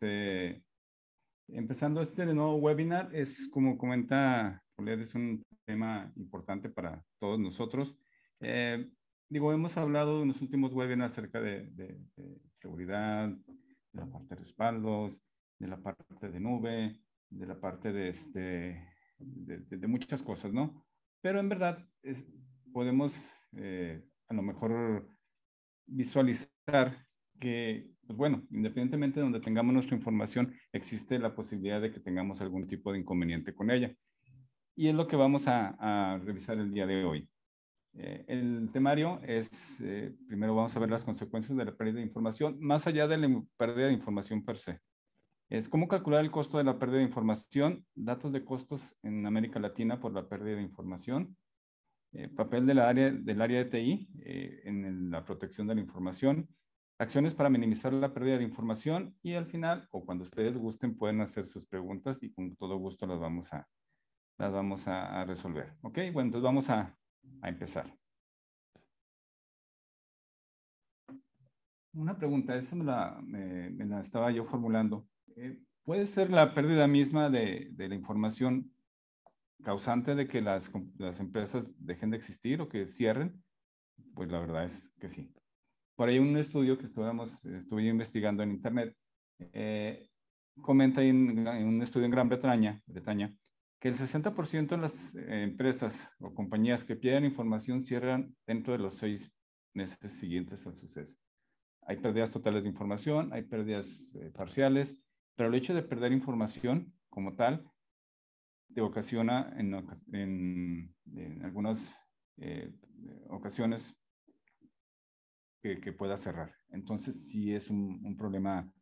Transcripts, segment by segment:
este, empezando este nuevo webinar, es como comenta Julián, es un tema importante para todos nosotros. Eh, digo, hemos hablado en los últimos webinars acerca de, de, seguridad, de la parte de respaldos, de la parte de nube, de la parte de, este, de, muchas cosas, ¿no? Pero en verdad es, podemos eh, a lo mejor visualizar que, pues bueno, independientemente de donde tengamos nuestra información, existe la posibilidad de que tengamos algún tipo de inconveniente con ella. Y es lo que vamos a, revisar el día de hoy. Eh, el temario es, eh, primero vamos a ver las consecuencias de la pérdida de información, más allá de la pérdida de información per se. Es cómo calcular el costo de la pérdida de información, datos de costos en América Latina por la pérdida de información, eh, papel del área, del área de TI en la protección de la información, acciones para minimizar la pérdida de información y al final, o cuando ustedes gusten, pueden hacer sus preguntas y con todo gusto las vamos a, las vamos a, resolver. ¿Ok? Bueno, entonces vamos a, a empezar. Una pregunta, esa me la, estaba yo formulando. Eh, ¿Puede ser la pérdida misma de, de, la información causante de que las, las empresas dejen de existir o que cierren? Pues la verdad es que sí por ahí un estudio que estuvimos, estuve investigando en internet, eh, comenta en, un estudio en Gran Bretaña, Bretaña que el 60% de las eh, empresas o compañías que pierden información cierran dentro de los seis meses siguientes al suceso. Hay pérdidas totales de información, hay pérdidas eh, parciales, pero el hecho de perder información como tal te ocasiona en, en, en algunas ocasiones que, pueda cerrar. Entonces, sí es un, problema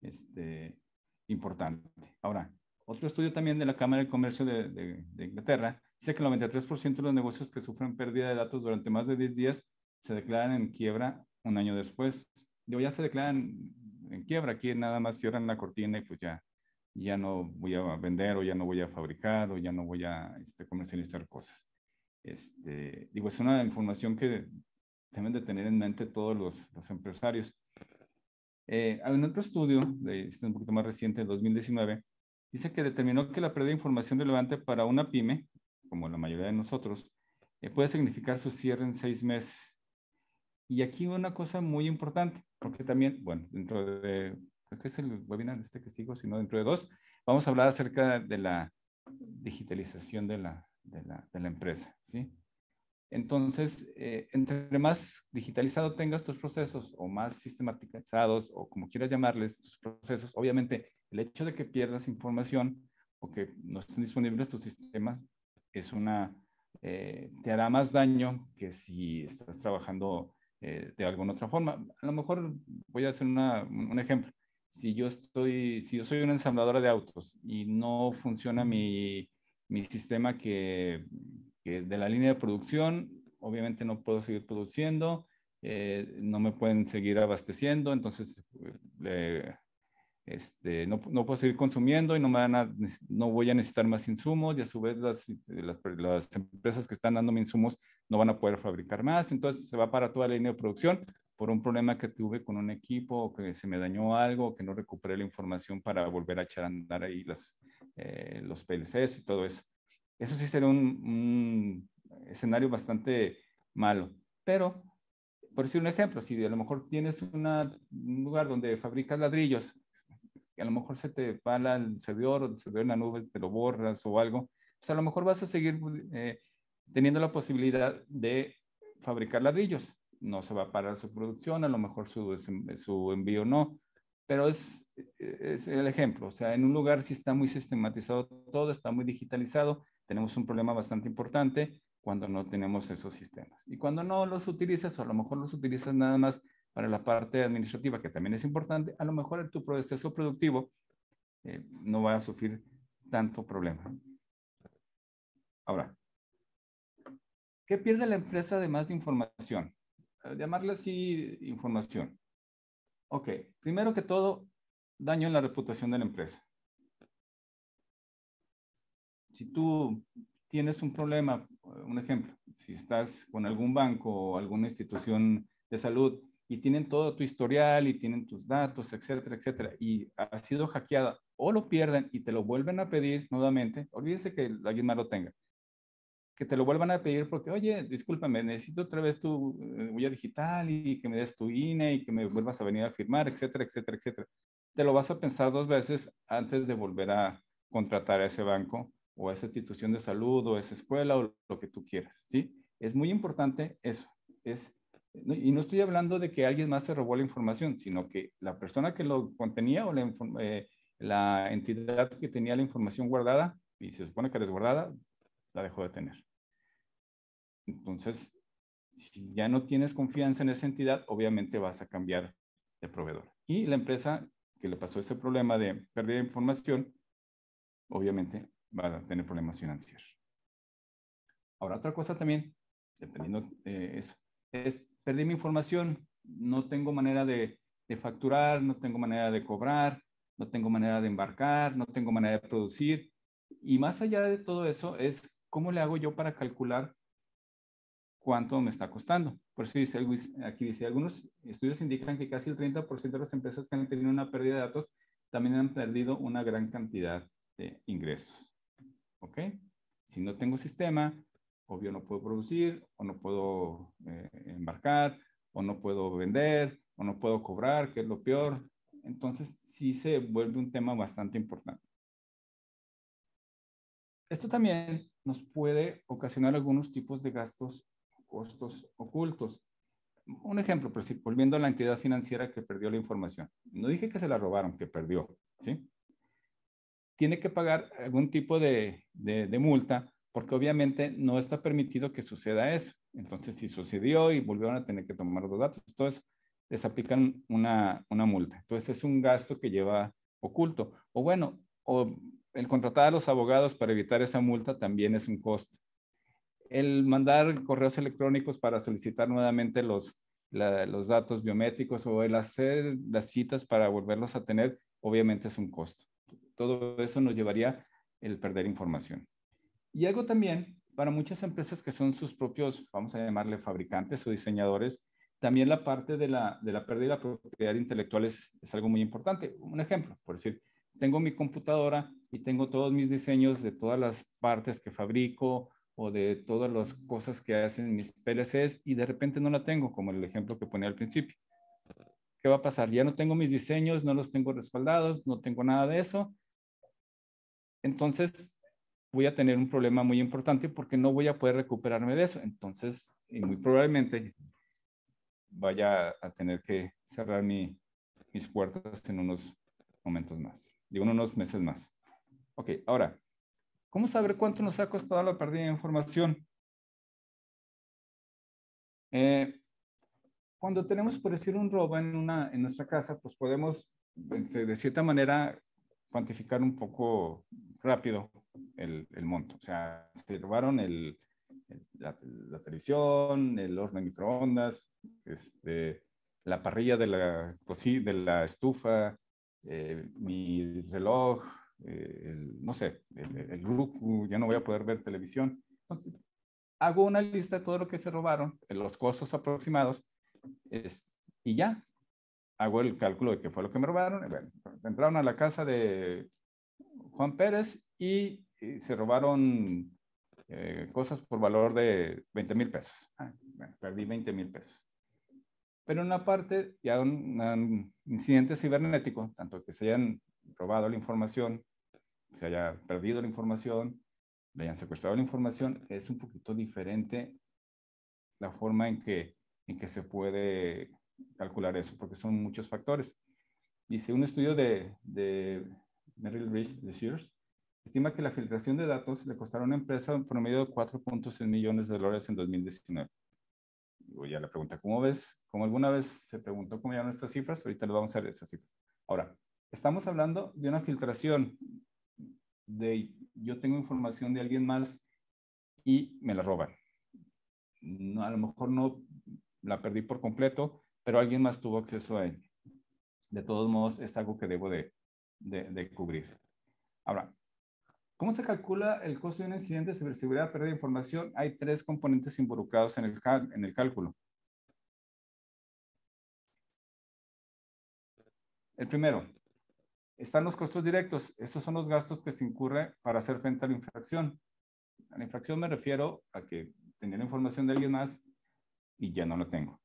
este, importante. Ahora, otro estudio también de la Cámara de Comercio de, Inglaterra dice que el 93% de los negocios que sufren pérdida de datos durante más de 10 días se declaran en quiebra un año después. Digo, ya se declaran en quiebra, aquí nada más cierran la cortina y pues ya, ya no voy a vender o ya no voy a fabricar o ya no voy a este, comercializar cosas. Este, digo, es una información que deben de tener en mente todos los, los empresarios. Eh, en otro estudio, de, este un poquito más reciente, de 2019, dice que determinó que la pérdida de información relevante para una pyme, como la mayoría de nosotros, eh, puede significar su cierre en seis meses. Y aquí una cosa muy importante, porque también, bueno, dentro de, creo que es el webinar este que sigo, sino dentro de dos, vamos a hablar acerca de la digitalización de la, de la, de la empresa, ¿sí? Entonces, eh, entre más digitalizado tengas tus procesos o más sistematizados o como quieras llamarles tus procesos, obviamente el hecho de que pierdas información o que no estén disponibles tus sistemas es una, eh, te hará más daño que si estás trabajando eh, de alguna otra forma. A lo mejor voy a hacer un ejemplo. Si yo estoy, si yo soy una ensambladora de autos y no funciona mi, mi sistema que, de la línea de producción, obviamente no puedo seguir produciendo, eh, no me pueden seguir abasteciendo, entonces este, no, no, puedo seguir consumiendo y no, me van no voy a necesitar más insumos y a su vez las, las, las, empresas que están dándome insumos no van a poder fabricar más, entonces se va para toda la línea de producción por un problema que tuve con un equipo o que se me dañó algo, que no recuperé la información para volver a echar a andar ahí las, eh, los PLCs y todo eso. Eso sí sería un, escenario bastante malo. Pero, por decir un ejemplo, si a lo mejor tienes un lugar donde fabricas ladrillos, a lo mejor se te pala el servidor o el servidor en la nube, te lo borras o algo, pues a lo mejor vas a seguir eh, teniendo la posibilidad de fabricar ladrillos. No se va a parar su producción, a lo mejor su, su envío no, pero es, es el ejemplo. O sea, en un lugar si está muy sistematizado todo, está muy digitalizado, tenemos un problema bastante importante cuando no tenemos esos sistemas. Y cuando no los utilizas, o a lo mejor los utilizas nada más para la parte administrativa, que también es importante, a lo mejor tu proceso productivo eh, no va a sufrir tanto problema. Ahora, ¿qué pierde la empresa además de información? Llamarle así información. Ok, primero que todo, daño en la reputación de la empresa si tú tienes un problema, un ejemplo, si estás con algún banco o alguna institución de salud y tienen todo tu historial y tienen tus datos, etcétera, etcétera, y ha sido hackeada o lo pierden y te lo vuelven a pedir nuevamente, olvídese que alguien más lo tenga, que te lo vuelvan a pedir porque, oye, discúlpame, necesito otra vez tu eh, huella digital y que me des tu INE y que me vuelvas a venir a firmar, etcétera, etcétera, etcétera. Te lo vas a pensar dos veces antes de volver a contratar a ese banco o esa institución de salud o esa escuela o lo que tú quieras, ¿sí? Es muy importante eso, es y no estoy hablando de que alguien más se robó la información, sino que la persona que lo contenía o la, eh, la entidad que tenía la información guardada, y se supone que desguardada, la dejó de tener. Entonces, si ya no tienes confianza en esa entidad, obviamente vas a cambiar de proveedor. Y la empresa que le pasó ese problema de pérdida de información, obviamente va a tener problemas financieros. Ahora, otra cosa también, dependiendo de eso, es perdí mi información, no tengo manera de, facturar, no tengo manera de cobrar, no tengo manera de embarcar, no tengo manera de producir. Y más allá de todo eso es cómo le hago yo para calcular cuánto me está costando. Por eso aquí dice, algunos estudios indican que casi el 30% de las empresas que han tenido una pérdida de datos también han perdido una gran cantidad de ingresos. ¿Ok? Si no tengo sistema, obvio no puedo producir o no puedo eh, embarcar o no puedo vender o no puedo cobrar, que es lo peor. Entonces sí se vuelve un tema bastante importante. Esto también nos puede ocasionar algunos tipos de gastos, costos ocultos. Un ejemplo, volviendo a la entidad financiera que perdió la información. No dije que se la robaron, que perdió, ¿sí? Tiene que pagar algún tipo de, de multa porque obviamente no está permitido que suceda eso. Entonces, si sucedió y volvieron a tener que tomar los datos, eso, les aplican una, una multa. Entonces, es un gasto que lleva oculto. O bueno, o el contratar a los abogados para evitar esa multa también es un costo. El mandar correos electrónicos para solicitar nuevamente los, los datos biométricos o el hacer las citas para volverlos a tener, obviamente es un costo. Todo eso nos llevaría el perder información. Y algo también para muchas empresas que son sus propios, vamos a llamarle fabricantes o diseñadores, también la parte de la, de la pérdida de la propiedad intelectual es, es algo muy importante. Un ejemplo, por decir, tengo mi computadora y tengo todos mis diseños de todas las partes que fabrico o de todas las cosas que hacen mis PLCs y de repente no la tengo, como el ejemplo que ponía al principio. ¿Qué va a pasar? Ya no tengo mis diseños, no los tengo respaldados, no tengo nada de eso. Entonces, voy a tener un problema muy importante porque no voy a poder recuperarme de eso. Entonces, y muy probablemente vaya a tener que cerrar mis puertas en unos momentos más, digo, en unos meses más. Ok, ahora, ¿cómo saber cuánto nos ha costado la pérdida de información? Eh, cuando tenemos, por decir, un robo en, una, en nuestra casa, pues podemos, de cierta manera, cuantificar un poco rápido el, el monto. O sea, se robaron el, la, televisión, el horno de microondas, este, la parrilla de la, de la estufa, eh, mi reloj, eh, no sé, el, el Roku, ya no voy a poder ver televisión. Entonces, hago una lista de todo lo que se robaron, los costos aproximados, y ya, hago el cálculo de qué fue lo que me robaron. Bueno, entraron a la casa de Juan Pérez y, se robaron eh, cosas por valor de 20 mil pesos. Ah, bueno, perdí 20 mil pesos. Pero en una parte, ya un, un, incidente cibernético, tanto que se hayan robado la información, se haya perdido la información, le hayan secuestrado la información, es un poquito diferente la forma en que, en que se puede calcular eso, porque son muchos factores. Dice, un estudio de, de Merrill Rich de Sears estima que la filtración de datos le costará a una empresa un promedio de 4.6 millones de dólares en 2019. Voy a la pregunta, ¿cómo ves? Como alguna vez se preguntó cómo eran estas cifras, ahorita les vamos a ver esas cifras. Ahora, estamos hablando de una filtración de yo tengo información de alguien más y me la roban. No, a lo mejor no la perdí por completo, pero alguien más tuvo acceso a él. De todos modos, es algo que debo de, de, cubrir. Ahora, ¿cómo se calcula el costo de un incidente de ciberseguridad pérdida de información? Hay tres componentes involucrados en el, cálculo. El primero, están los costos directos. Estos son los gastos que se incurre para hacer frente a la infracción. A la infracción me refiero a que tenía la información de alguien más y ya no lo tengo.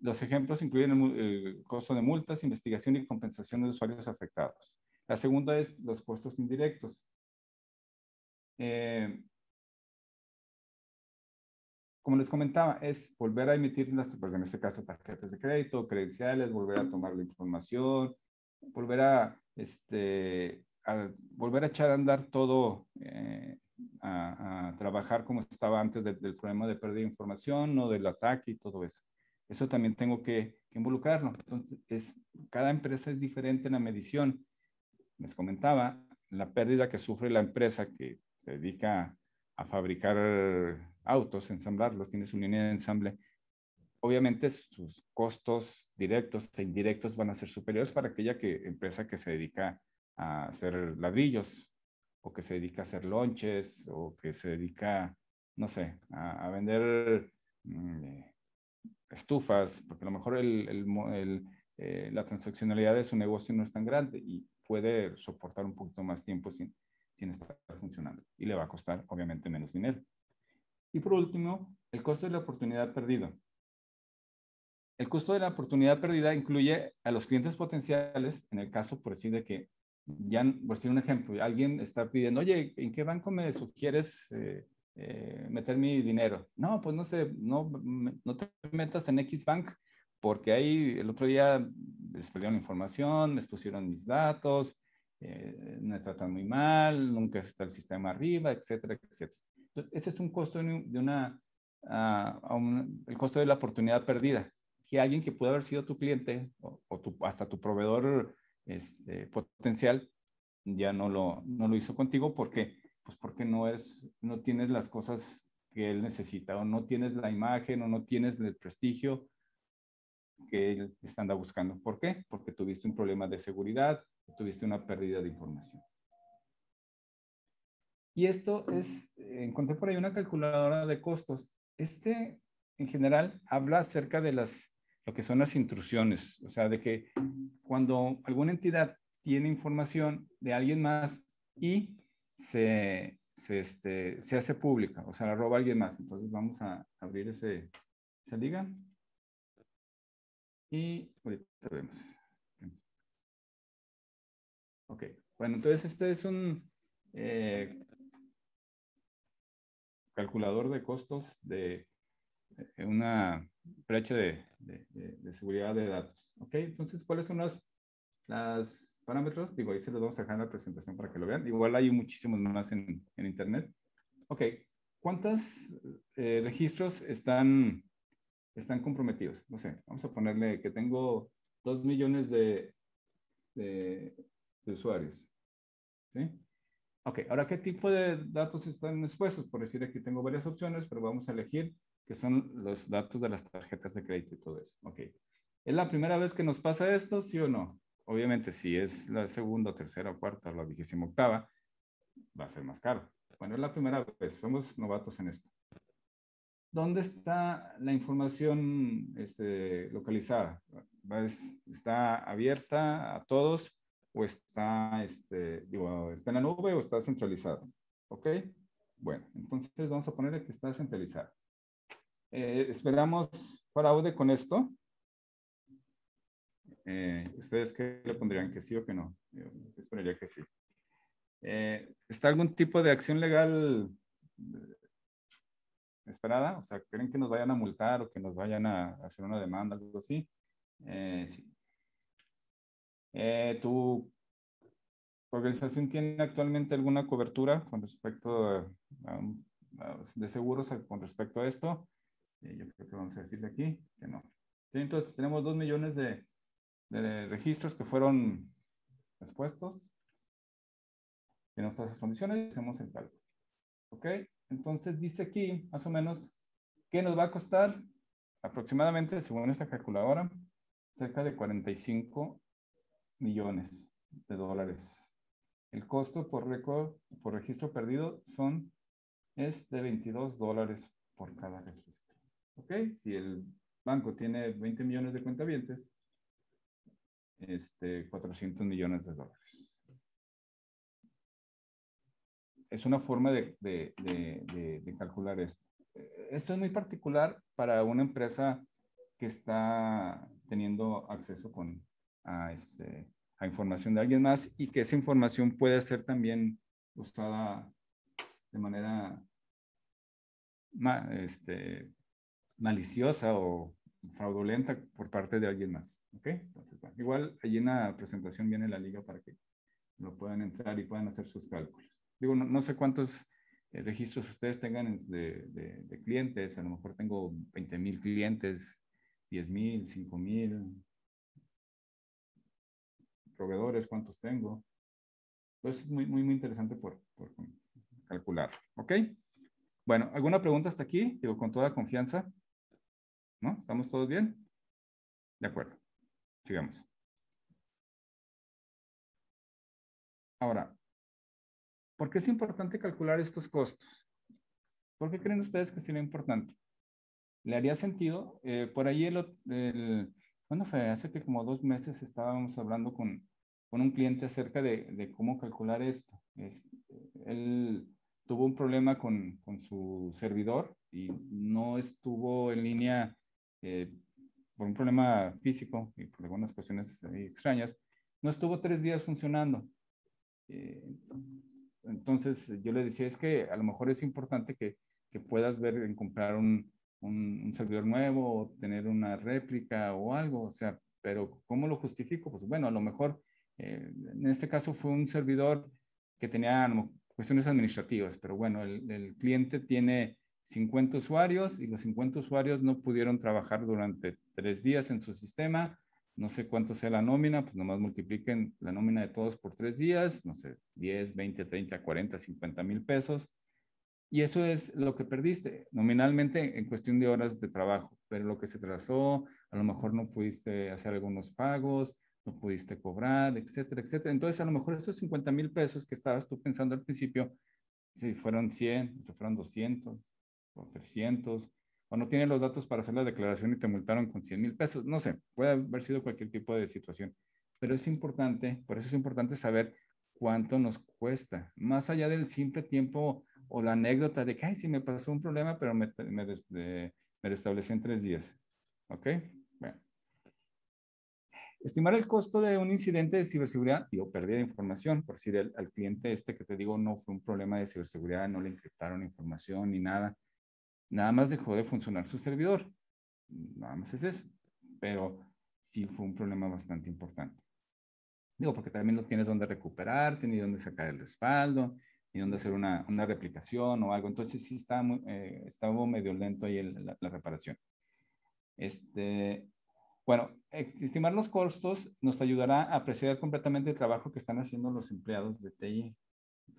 Los ejemplos incluyen el, costo de multas, investigación y compensación de usuarios afectados. La segunda es los costos indirectos. Eh, como les comentaba, es volver a emitir las, pues en este caso, tarjetas de crédito, credenciales, volver a tomar la información, volver a, este, volver a echar a andar todo, eh, a, trabajar como estaba antes del problema de pérdida de información o del ataque y todo eso. Eso también tengo que, involucrarlo. Entonces, es, cada empresa es diferente en la medición. Les comentaba, la pérdida que sufre la empresa que se dedica a fabricar autos, ensamblarlos, tiene su línea de ensamble, obviamente sus costos directos e indirectos van a ser superiores para aquella que, empresa que se dedica a hacer ladrillos o que se dedica a hacer lonches o que se dedica, no sé, a, vender mm, estufas, porque a lo mejor el, eh, la transaccionalidad de su negocio no es tan grande y puede soportar un poquito más tiempo sin, sin estar funcionando y le va a costar obviamente menos dinero. Y por último, el costo de la oportunidad perdida. El costo de la oportunidad perdida incluye a los clientes potenciales, en el caso, por decir, de que ya, por decir un ejemplo, alguien está pidiendo, oye, ¿en qué banco me sugieres eh, eh, meter mi dinero? No, pues no sé, no, no te metas en X Bank porque ahí el otro día les pidieron información, me pusieron mis datos, eh, me tratan muy mal, nunca está el sistema arriba, etcétera, etcétera. ese es un costo de una, un, el costo de la oportunidad perdida que alguien que puede haber sido tu cliente o, hasta tu proveedor este, potencial ya no lo, no lo hizo contigo porque, pues porque no, es, no tienes las cosas que él necesita o no tienes la imagen o no tienes el prestigio que él anda buscando. ¿Por qué? Porque tuviste un problema de seguridad, tuviste una pérdida de información. Y esto es, encontré por ahí una calculadora de costos. Este, en general, habla acerca de las lo que son las intrusiones, o sea, de que cuando alguna entidad tiene información de alguien más y se, se, este, se hace pública, o sea, la roba alguien más. Entonces vamos a abrir ese, esa liga y ahorita vemos. Ok, bueno, entonces este es un eh, calculador de costos de una brecha de, de, seguridad de datos. ¿Ok? Entonces, ¿cuáles son las parámetros? Digo, ahí se los vamos a dejar en la presentación para que lo vean. Igual hay muchísimos más en, en Internet. Ok, ¿cuántos eh, registros están, están comprometidos? No sé, vamos a ponerle que tengo dos millones de, de, de usuarios. ¿Sí? Ok, ahora, ¿qué tipo de datos están expuestos? Por decir, aquí tengo varias opciones, pero vamos a elegir que son los datos de las tarjetas de crédito y todo eso. Ok. ¿Es la primera vez que nos pasa esto, sí o no? Obviamente, si es la segunda, tercera, cuarta o la vigésima octava, va a ser más caro. Bueno, es la primera vez, somos novatos en esto. ¿Dónde está la información este, localizada? ¿Está abierta a todos o está, este, está en la nube o está centralizada? ¿Ok? Bueno, entonces vamos a ponerle que está centralizada. Eh, esperamos fraude con esto. Eh, ¿Ustedes qué le pondrían? ¿Que sí o que no? Yo esperaría que sí. Eh, ¿Está algún tipo de acción legal esperada? O sea, ¿creen que nos vayan a multar o que nos vayan a hacer una demanda, algo así? sí. ¿Tu organización tiene actualmente alguna cobertura con respecto de seguros con respecto a esto? yo creo que vamos a decir de aquí que no. entonces tenemos dos millones de, de, registros que fueron expuestos. Tenemos todas las condiciones, hacemos el cálculo. ¿Ok? Entonces dice aquí, más o menos, ¿qué nos va a costar? Aproximadamente, según esta calculadora, cerca de 45 millones de dólares. El costo por, récord, por registro perdido son, es de 22 dólares por cada registro. ¿Ok? Si el banco tiene 20 millones de cuentavientes, este, 400 millones de dólares. Es una forma de, de, de, calcular esto. Esto es muy particular para una empresa que está teniendo acceso con, a, este, a información de alguien más y que esa información puede ser también usada de manera este, maliciosa o fraudulenta por parte de alguien más. ¿ok? igual allí en la presentación viene la liga para que lo puedan entrar y puedan hacer sus cálculos. Digo, no, sé cuántos eh, registros ustedes tengan de, de, clientes, a lo mejor tengo 20 mil clientes, 10 mil, 5 mil proveedores, cuántos tengo. Pues es muy, muy, muy interesante por, por calcular. ¿Ok? Bueno, ¿alguna pregunta hasta aquí? Digo, con toda confianza. ¿No? ¿Estamos todos bien? De acuerdo. Sigamos. Ahora, ¿por qué es importante calcular estos costos? ¿Por qué creen ustedes que sería importante? ¿Le haría sentido? Eh, por ahí, el, el, ¿cuándo fue? Hace que como dos meses estábamos hablando con, con un cliente acerca de, de cómo calcular esto. Es, él tuvo un problema con, con, su servidor y no estuvo en línea por un problema físico y por algunas cuestiones extrañas, no estuvo tres días funcionando. Eh, entonces yo le decía, es que a lo mejor es importante que, que puedas ver en comprar un, un, servidor nuevo o tener una réplica o algo, o sea, pero ¿cómo lo justifico? Pues bueno, a lo mejor eh, en este caso fue un servidor que tenía cuestiones administrativas, pero bueno, el cliente tiene 50 usuarios y los 50 usuarios no pudieron trabajar durante tres días en su sistema. No sé cuánto sea la nómina, pues nomás multipliquen la nómina de todos por tres días, no sé, 10, 20, 30, 40, 50 mil pesos. Y eso es lo que perdiste nominalmente en cuestión de horas de trabajo, pero lo que se trazó, a lo mejor no pudiste hacer algunos pagos, no pudiste cobrar, etcétera, etcétera. Entonces, a lo mejor esos 50 mil pesos que estabas tú pensando al principio, si fueron 100, si fueron 200, o 300, o no tienen los datos para hacer la declaración y te multaron con 100 mil pesos. No sé, puede haber sido cualquier tipo de situación. Pero es importante, por eso es importante saber cuánto nos cuesta, más allá del simple tiempo o la anécdota de que, ay, sí me pasó un problema, pero me, me, me restablecí en tres días. ¿Ok? Bueno. Estimar el costo de un incidente de ciberseguridad, o pérdida de información, por si al, al cliente este que te digo no fue un problema de ciberseguridad, no le encriptaron información ni nada, Nada más dejó de funcionar su servidor. Nada más es eso. Pero sí fue un problema bastante importante. Digo, porque también no tienes donde recuperarte, ni donde sacar el respaldo, ni donde hacer una, una replicación o algo. Entonces sí está muy, eh, estaba medio lento ahí la, reparación. Este, bueno, estimar los costos nos ayudará a apreciar completamente el trabajo que están haciendo los empleados de TI,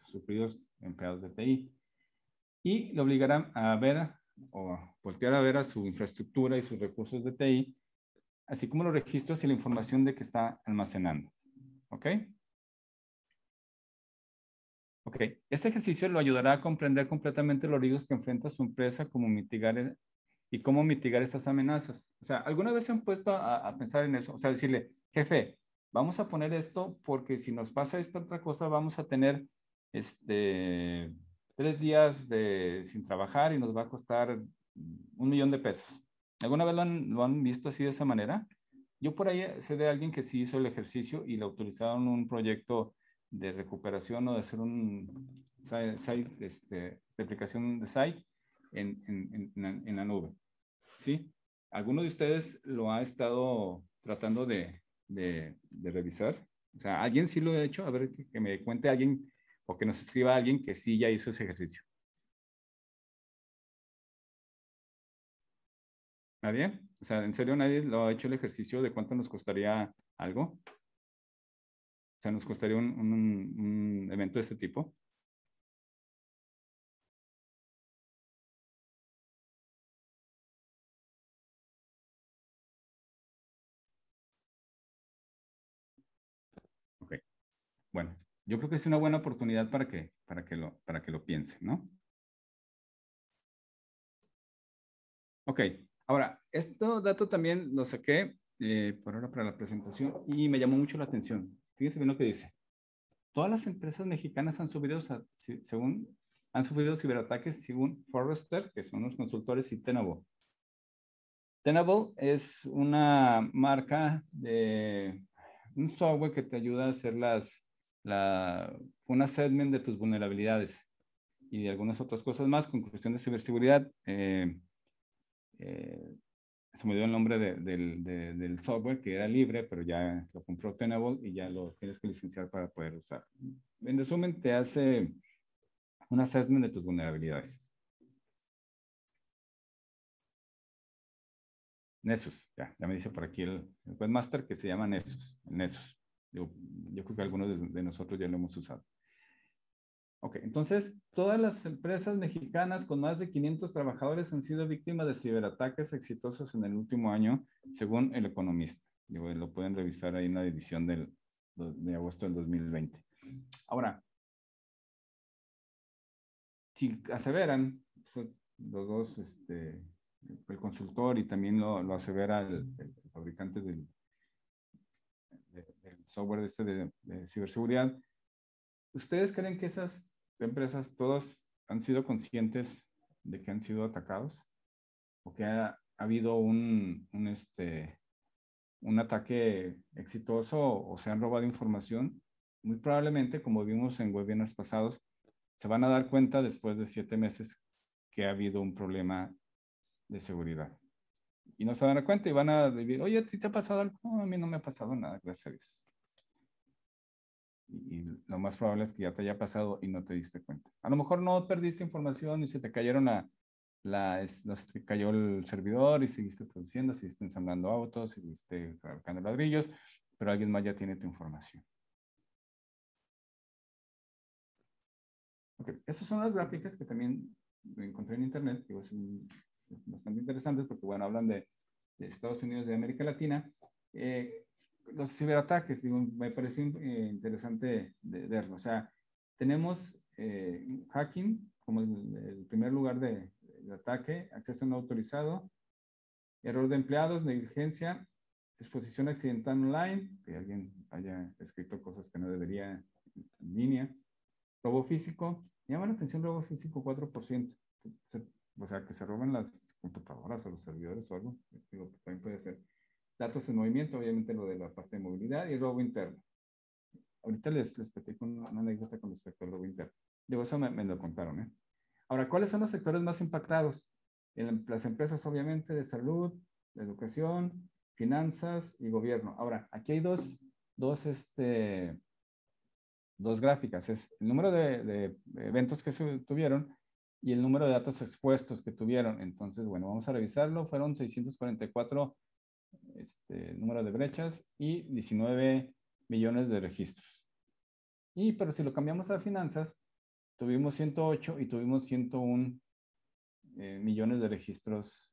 sufridos empleados de TI y le obligarán a ver o voltear a ver a su infraestructura y sus recursos de TI, así como los registros y la información de que está almacenando. ¿Ok? Ok, este ejercicio lo ayudará a comprender completamente los riesgos que enfrenta su empresa como mitigar y cómo mitigar estas amenazas. O sea, ¿alguna vez se han puesto a, a, pensar en eso? O sea, decirle, jefe, vamos a poner esto porque si nos pasa esta otra cosa, vamos a tener este, tres días de, sin trabajar y nos va a costar un millón de pesos. ¿Alguna vez lo han, lo han, visto así de esa manera? Yo por ahí sé de alguien que sí hizo el ejercicio y le autorizaron un proyecto de recuperación o de hacer un site, este, replicación de site en, en, en, en, la nube. ¿Sí? ¿Alguno de ustedes lo ha estado tratando de, de, de revisar? O sea, ¿alguien sí lo ha hecho? A ver, que, que me cuente alguien o que nos escriba alguien que sí ya hizo ese ejercicio. ¿Nadie? O sea, ¿en serio nadie lo ha hecho el ejercicio de cuánto nos costaría algo? O sea, ¿nos costaría un, evento de este tipo? Ok. Bueno, yo creo que es una buena oportunidad para que, para que, lo, para que lo piensen, ¿no? Ok, ahora, este dato también lo saqué eh, por ahora para la presentación y me llamó mucho la atención. Fíjense bien lo que dice. Todas las empresas mexicanas han sufrido, según, han sufrido ciberataques según Forrester, que son los consultores, y Tenable. Tenable es una marca de un software que te ayuda a hacer las, la, un assessment de tus vulnerabilidades y de algunas otras cosas más con cuestión de ciberseguridad. Eh, eh, se me dio el nombre del, del, software que era libre, pero ya lo compró Tenable y ya lo tienes que licenciar para poder usar. En resumen, te hace un assessment de tus vulnerabilidades. Nessus, ya, ya me dice por aquí el, webmaster que se llama Nessus, Nessus. Yo, yo creo que algunos de nosotros ya lo hemos usado. Ok, entonces todas las empresas mexicanas con más de 500 trabajadores han sido víctimas de ciberataques exitosos en el último año, según El Economista. Lo pueden revisar ahí en la edición del, de agosto del 2020. Ahora, si aseveran, los dos, este, el consultor y también lo, lo asevera el, fabricante del, software este de, de ciberseguridad, ¿Ustedes creen que esas empresas todas han sido conscientes de que han sido atacados? ¿O que ha, habido un, un, este, un ataque exitoso o se han robado información? Muy probablemente, como vimos en webinars pasados, se van a dar cuenta después de siete meses que ha habido un problema de seguridad. Y no se van a dar cuenta y van a decir, oye, ¿a ti te ha pasado algo? a mí no me ha pasado nada, gracias a Dios y lo más probable es que ya te haya pasado y no te diste cuenta. A lo mejor no perdiste información y se te cayeron la, la no se te cayó el servidor y seguiste produciendo, seguiste ensamblando autos, seguiste fabricando ladrillos, pero alguien más ya tiene tu información. Ok, esas son las gráficas que también encontré en internet, que son bastante interesantes porque, bueno, hablan de, de Estados Unidos de América Latina. Eh, los ciberataques, digo, me pareció eh, interesante verlo. O sea, tenemos eh, hacking como el, primer lugar de, ataque, acceso no autorizado, error de empleados, negligencia, exposición accidental online, que alguien haya escrito cosas que no debería en línea, robo físico, llama la atención robo físico 4%, o sea, que se roben las computadoras o los servidores o algo, digo, también puede ser datos en movimiento, obviamente lo de la parte de movilidad y el robo interno. Ahorita les, les platico una, anécdota con respecto al robo interno. De eso me, lo contaron. ¿eh? Ahora, ¿cuáles son los sectores más impactados? En las empresas, obviamente, de salud, de educación, finanzas y gobierno. Ahora, aquí hay dos, dos, este, dos gráficas. Es el número de, de eventos que se tuvieron y el número de datos expuestos que tuvieron. Entonces, bueno, vamos a revisarlo. Fueron 644 este, número de brechas y 19 millones de registros. Y pero si lo cambiamos a finanzas, tuvimos 108 y tuvimos 101 eh, millones de registros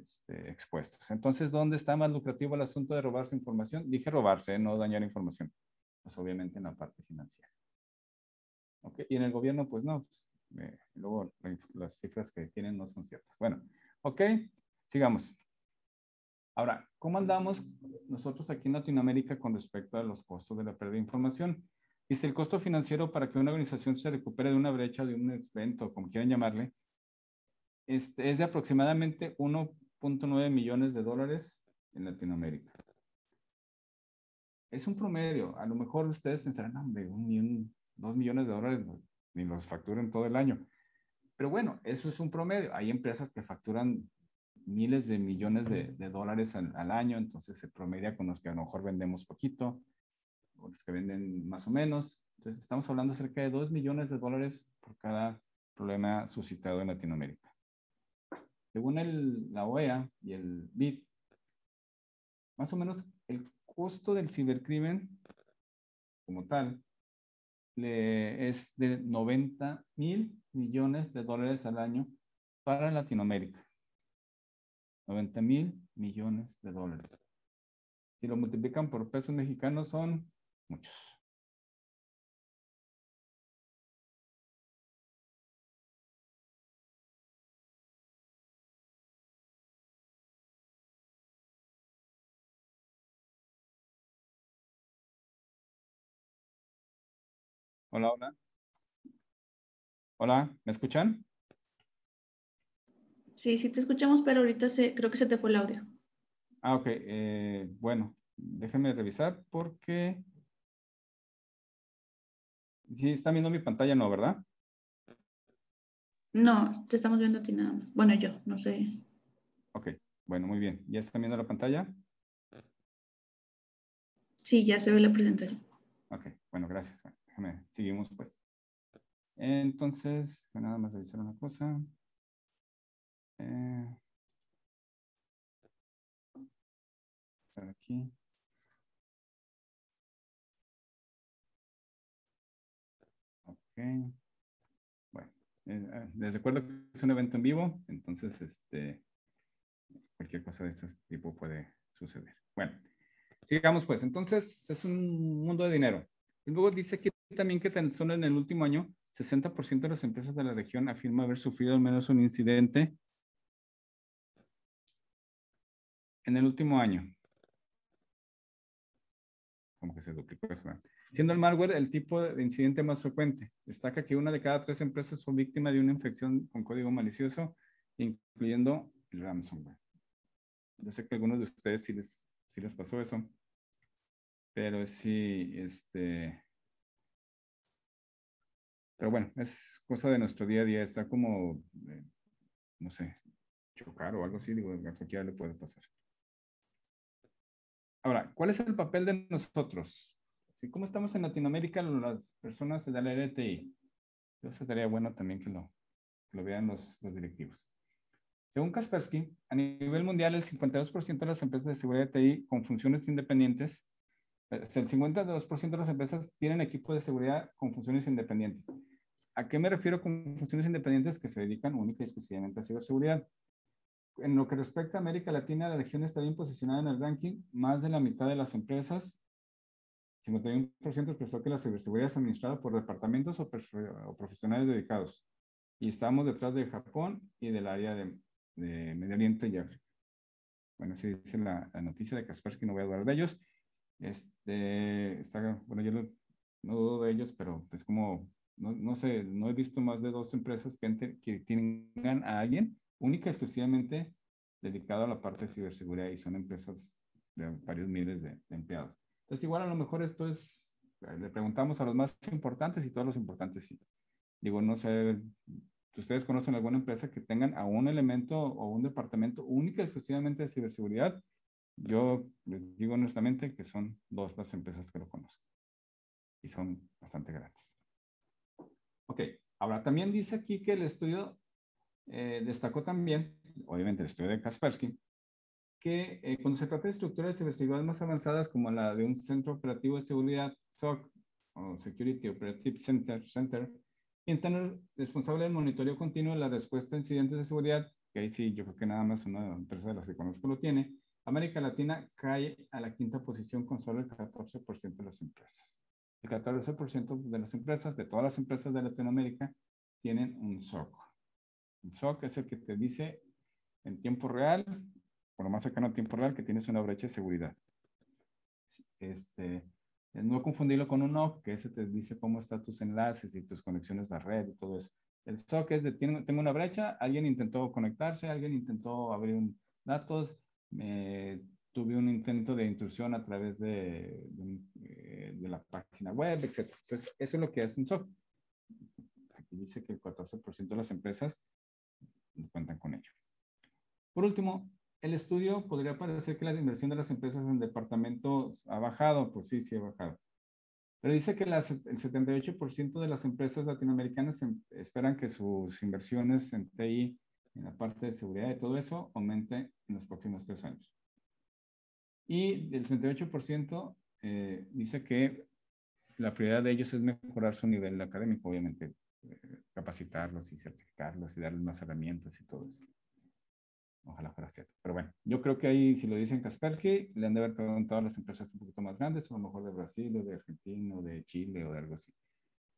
este, expuestos. Entonces, ¿dónde está más lucrativo el asunto de robarse información? Dije robarse, no dañar información. Pues obviamente en la parte financiera. Okay. Y en el gobierno, pues no. Pues, eh, luego las cifras que tienen no son ciertas. Bueno, ok, sigamos. Ahora, ¿cómo andamos nosotros aquí en Latinoamérica con respecto a los costos de la pérdida de información? Dice, el costo financiero para que una organización se recupere de una brecha, de un evento, como quieran llamarle, este, es de aproximadamente 1.9 millones de dólares en Latinoamérica. Es un promedio. A lo mejor ustedes pensarán, hombre, un, dos millones de dólares ni los facturan todo el año. Pero bueno, eso es un promedio. Hay empresas que facturan miles de millones de, dólares al, año, entonces se promedia con los que a lo mejor vendemos poquito, o los que venden más o menos. Entonces estamos hablando cerca de 2 millones de dólares por cada problema suscitado en Latinoamérica. Según el, la OEA y el BID, más o menos el costo del cibercrimen como tal es de 90 mil millones de dólares al año para Latinoamérica. 90 mil millones de dólares. Si lo multiplican por pesos mexicanos son muchos. Hola, hola. Hola, ¿me escuchan? Sí, sí te escuchamos, pero ahorita se, creo que se te fue el audio. Ah, ok. Eh, bueno, déjenme revisar porque... Sí, están viendo mi pantalla, ¿no, verdad? No, te estamos viendo a ti nada más. Bueno, yo, no sé. Ok, bueno, muy bien. ¿Ya están viendo la pantalla? Sí, ya se ve la presentación. Ok, bueno, gracias. déjame, seguimos pues. Entonces, nada más revisar una cosa. Eh, aquí. Ok. Bueno, eh, eh, les recuerdo que es un evento en vivo, entonces este, cualquier cosa de este tipo puede suceder. Bueno, sigamos pues. Entonces, es un mundo de dinero. Y luego dice aquí también que tan solo en el último año, 60% de las empresas de la región afirma haber sufrido al menos un incidente en el último año. Como que se duplicó eso. Siendo el malware el tipo de incidente más frecuente. Destaca que una de cada tres empresas fue víctima de una infección con código malicioso, incluyendo el ransomware. Yo sé que a algunos de ustedes sí les, sí les pasó eso, pero sí, este... Pero bueno, es cosa de nuestro día a día, está como, eh, no sé, chocar o algo así, digo, a cualquiera le puede pasar. Ahora, ¿cuál es el papel de nosotros? ¿Cómo estamos en Latinoamérica las personas de la LTI? Eso sería bueno también que lo, lo vean los, los, directivos. Según Kaspersky, a nivel mundial, el 52% de las empresas de seguridad TI con funciones independientes, el 52% de las empresas tienen equipo de seguridad con funciones independientes. ¿A qué me refiero con funciones independientes que se dedican única y exclusivamente a ciberseguridad? En lo que respecta a América Latina, la región está bien posicionada en el ranking. Más de la mitad de las empresas, 51% expresó que la ciberseguridad es administrada por departamentos o, profesionales dedicados. Y estamos detrás de Japón y del área de, Medio Oriente y África. Bueno, así dice la, noticia de Kaspersky, no voy a hablar de ellos. Este, está, bueno, yo no dudo de ellos, pero es como, no, no sé, no he visto más de dos empresas que, que tengan a alguien única y exclusivamente dedicado a la parte de ciberseguridad y son empresas de varios miles de, empleados. Entonces, igual a lo mejor esto es, le preguntamos a los más importantes y todos los importantes sí. Digo, no sé, ustedes conocen alguna empresa que tengan a un elemento o un departamento única y exclusivamente de ciberseguridad. Yo les digo honestamente que son dos las empresas que lo conozco y son bastante grandes. Ok, ahora también dice aquí que el estudio eh, destacó también, obviamente el estudio de Kaspersky, que eh, cuando se trata de estructuras ciberseguridad más avanzadas como la de un centro operativo de seguridad SOC o Security Operative Center, Center tener responsable del monitoreo continuo de la respuesta a incidentes de seguridad, que ahí sí yo creo que nada más una empresa de las que conozco lo tiene, América Latina cae a la quinta posición con solo el 14% de las empresas. El 14% de las empresas, de todas las empresas de Latinoamérica, tienen un SOC. El SOC es el que te dice en tiempo real, por lo más cercano a tiempo real, que tienes una brecha de seguridad. Este, no confundirlo con un NOC, que ese te dice cómo están tus enlaces y tus conexiones a red y todo eso. El SOC es de, tengo una brecha, alguien intentó conectarse, alguien intentó abrir datos, tuve un intento de intrusión a través de, eh, la página web, etc. Entonces, eso es lo que hace un SOC. Aquí dice que el 14% de las empresas cuentan con ello. Por último, el estudio podría parecer que la inversión de las empresas en departamentos ha bajado, pues sí, sí ha bajado. Pero dice que las, el 78% de las empresas latinoamericanas em, esperan que sus inversiones en TI, en la parte de seguridad y todo eso, aumente en los próximos tres años. Y el 38% eh, dice que la prioridad de ellos es mejorar su nivel académico, obviamente capacitarlos y certificarlos y darles más herramientas y todo eso. Ojalá fuera cierto. Pero bueno, yo creo que ahí, si lo dicen Kaspersky, le han de haber preguntado a las empresas un poquito más grandes, o a lo mejor de Brasil, o de Argentina, o de Chile, o de algo así.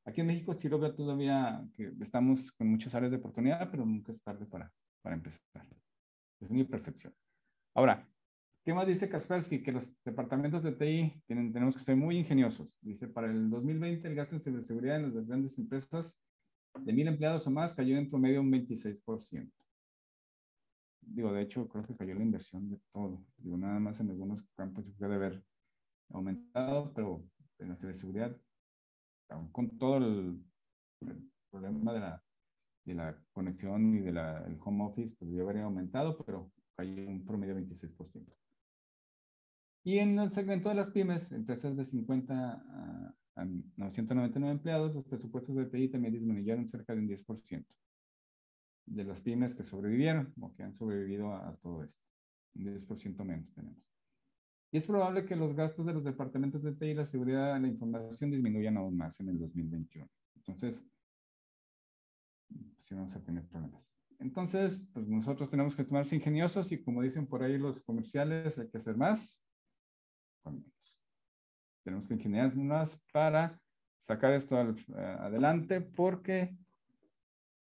Aquí en México sí lo veo todavía que estamos con muchas áreas de oportunidad, pero nunca es tarde para, para empezar. Es mi percepción. Ahora, ¿Qué más dice Kaspersky? Que los departamentos de TI tienen, tenemos que ser muy ingeniosos. Dice, para el 2020 el gasto en ciberseguridad en las grandes empresas de mil empleados o más cayó en promedio un 26%. Digo, de hecho, creo que cayó la inversión de todo. Digo, nada más en algunos campos puede haber aumentado, pero en la ciberseguridad, con todo el, problema de la, de la, conexión y del home office, pues debería haber aumentado, pero cayó un promedio de 26%. Y en el segmento de las pymes, empresas de 50 a, 999 empleados, los presupuestos de TI también disminuyeron cerca de un 10% de las pymes que sobrevivieron o que han sobrevivido a, todo esto. Un 10% menos tenemos. Y es probable que los gastos de los departamentos de TI y la seguridad de la información disminuyan aún más en el 2021. Entonces, sí vamos a tener problemas. Entonces, pues nosotros tenemos que estar ingeniosos y como dicen por ahí los comerciales, hay que hacer más tenemos que ingeniar más para sacar esto eh, adelante porque,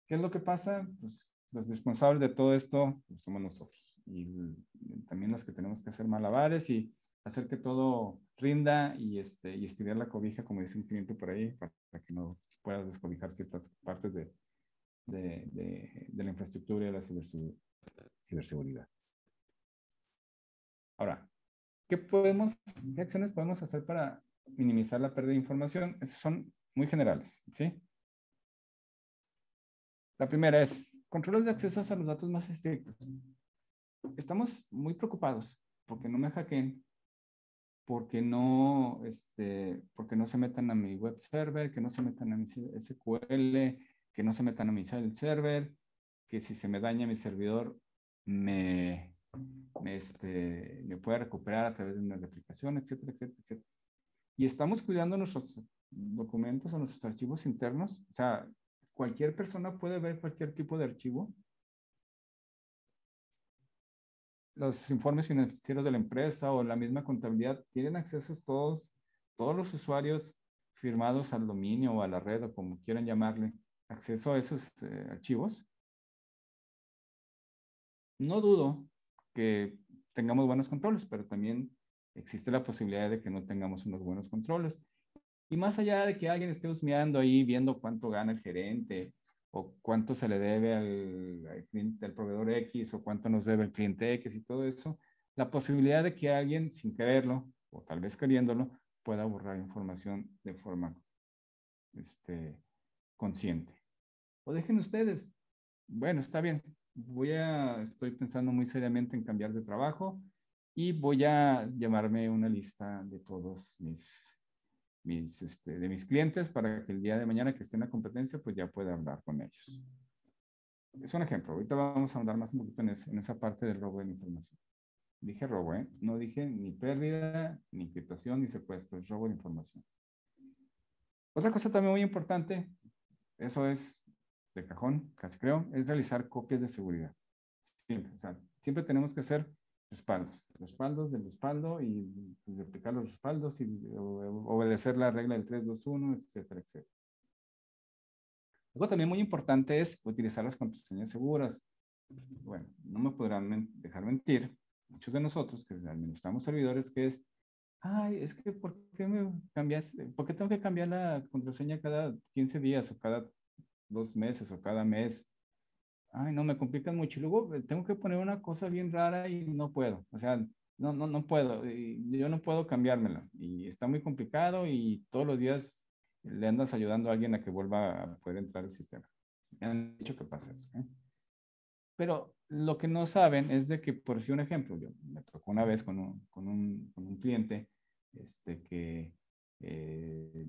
¿qué es lo que pasa? Pues los responsables de todo esto pues, somos nosotros y también los que tenemos que hacer malabares y hacer que todo rinda y, este, y estirar la cobija, como dice un cliente por ahí, para, que no puedas descobijar ciertas partes de, de, de la infraestructura y de la ciberseguridad. Ahora, ¿Qué, podemos, ¿Qué acciones podemos hacer para minimizar la pérdida de información? Esas son muy generales, ¿sí? La primera es controles de acceso a los datos más estrictos. Estamos muy preocupados porque no me hackeen, porque no, este, porque no se metan a mi web server, que no se metan a mi SQL, que no se metan a mi server, que si se me daña mi servidor, me, este, me puede recuperar a través de una replicación, etcétera, etcétera, etcétera. Y estamos cuidando nuestros documentos o nuestros archivos internos. O sea, cualquier persona puede ver cualquier tipo de archivo. Los informes financieros de la empresa o la misma contabilidad tienen acceso todos, todos los usuarios firmados al dominio o a la red o como quieran llamarle, acceso a esos eh, archivos. No dudo que tengamos buenos controles, pero también existe la posibilidad de que no tengamos unos buenos controles. Y más allá de que alguien esté husmeando ahí viendo cuánto gana el gerente o cuánto se le debe al, cliente, al proveedor X o cuánto nos debe el cliente X y todo eso, la posibilidad de que alguien sin quererlo o tal vez queriéndolo pueda borrar información de forma este, consciente. O dejen ustedes, bueno, está bien, voy a, estoy pensando muy seriamente en cambiar de trabajo y voy a llamarme una lista de todos mis, mis este, de mis clientes para que el día de mañana que esté en la competencia, pues ya pueda hablar con ellos. Es un ejemplo. Ahorita vamos a hablar más un poquito en, en esa parte del robo de la información. Dije robo, ¿eh? No dije ni pérdida, ni encriptación, ni secuestro. Es robo de información. Otra cosa también muy importante, eso es de cajón, casi creo, es realizar copias de seguridad. Siempre, o sea, siempre tenemos que hacer respaldos, respaldos del respaldo y replicar los respaldos y obedecer la regla del 321, etcétera, etcétera. Algo también muy importante es utilizar las contraseñas seguras. Bueno, no me podrán dejar mentir, muchos de nosotros que administramos servidores, que es, ay, es que ¿por qué me cambiaste? ¿Por qué tengo que cambiar la contraseña cada 15 días o cada dos meses o cada mes. Ay, no, me complican mucho. Y luego eh, tengo que poner una cosa bien rara y no puedo. O sea, no, no, no puedo. Yo no puedo cambiármela. Y está muy complicado y todos los días le andas ayudando a alguien a que vuelva a poder entrar al sistema. Me han dicho que pasa eso. ¿eh? Pero lo que no saben es de que, por decir un ejemplo, yo me tocó una vez con un, con un, con un cliente este, que eh,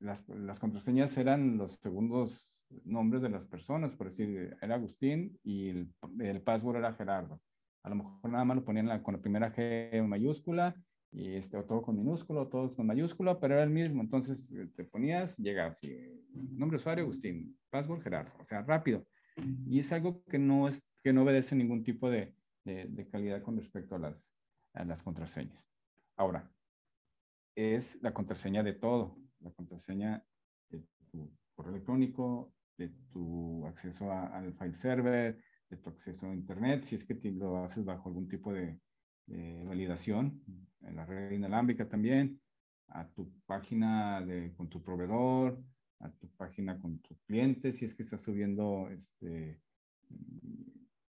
las, las, contraseñas eran los segundos nombres de las personas, por decir, era Agustín y el, el password era Gerardo. A lo mejor nada más lo ponían con la primera G mayúscula y este, o todo con minúsculo, o todo con mayúscula, pero era el mismo. Entonces eh, te ponías, llegabas, y, nombre de usuario Agustín, password Gerardo, o sea, rápido. Y es algo que no, es, que no obedece ningún tipo de, de, de calidad con respecto a las, a las contraseñas. Ahora, es la contraseña de todo, la contraseña de tu correo electrónico, de tu acceso al file server, de tu acceso a internet, si es que lo haces bajo algún tipo de, de validación, en la red inalámbrica también, a tu página de, con tu proveedor, a tu página con tu cliente, si es que estás subiendo este,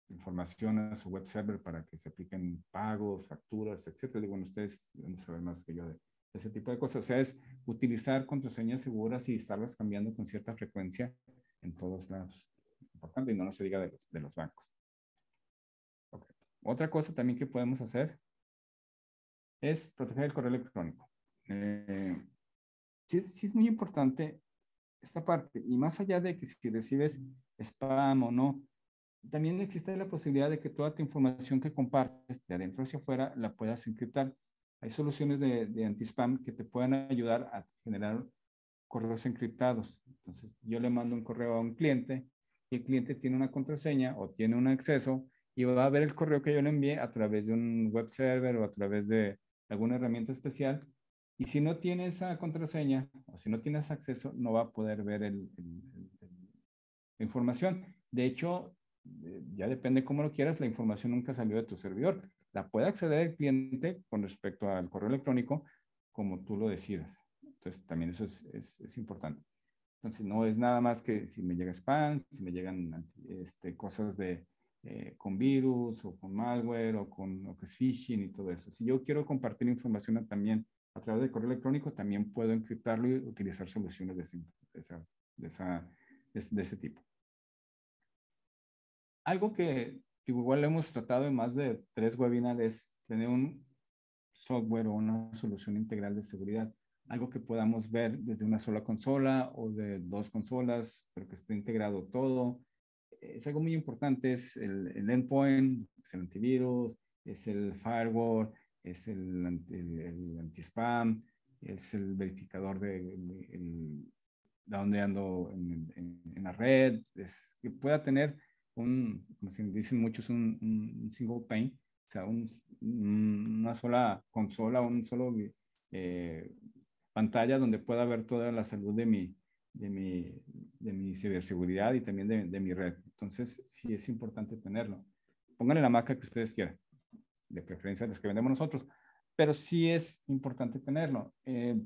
información a su web server para que se apliquen pagos, facturas, etcétera. Digo, bueno, ustedes deben saber más que yo de ese tipo de cosas. O sea, es utilizar contraseñas seguras y estarlas cambiando con cierta frecuencia en todos lados. Importante y no, no se diga de los, de los bancos. Otra cosa también que podemos hacer es proteger el correo electrónico. Eh, sí, sí, es muy importante esta parte. Y más allá de que si recibes spam o no, también existe la posibilidad de que toda tu información que compartes de adentro hacia afuera la puedas encriptar. Hay soluciones de, de anti-spam que te pueden ayudar a generar correos encriptados. Entonces, yo le mando un correo a un cliente y el cliente tiene una contraseña o tiene un acceso y va a ver el correo que yo le envié a través de un web server o a través de alguna herramienta especial. Y si no tiene esa contraseña o si no tienes acceso, no va a poder ver el, la información. De hecho, eh, ya depende cómo lo quieras, la información nunca salió de tu servidor. La puede acceder el cliente con respecto al correo electrónico como tú lo decidas. Entonces, también eso es, importante. Entonces, no es nada más que si me llega spam, si me llegan este, cosas de, eh, con virus o con malware o con lo que es phishing y todo eso. Si yo quiero compartir información también a través de correo electrónico, también puedo encriptarlo y utilizar soluciones de, esa, de, ese tipo. Algo que igual hemos tratado en más de tres webinars es tener un software o una solución integral de seguridad. Algo que podamos ver desde una sola consola o de dos consolas, pero que esté integrado todo, es algo muy importante, es el, endpoint, es el antivirus, es el firewall, es el, anti-spam, es el verificador de, de dónde ando en, la red, es que pueda tener un, como se dicen muchos, un, single pane, o sea, una sola consola, un solo eh, pantalla donde pueda ver toda la salud de mi, de mi, de mi ciberseguridad y también de, de, mi red. Entonces, sí es importante tenerlo. Pónganle la marca que ustedes quieran, de preferencia las que vendemos nosotros, pero sí es importante tenerlo. Eh,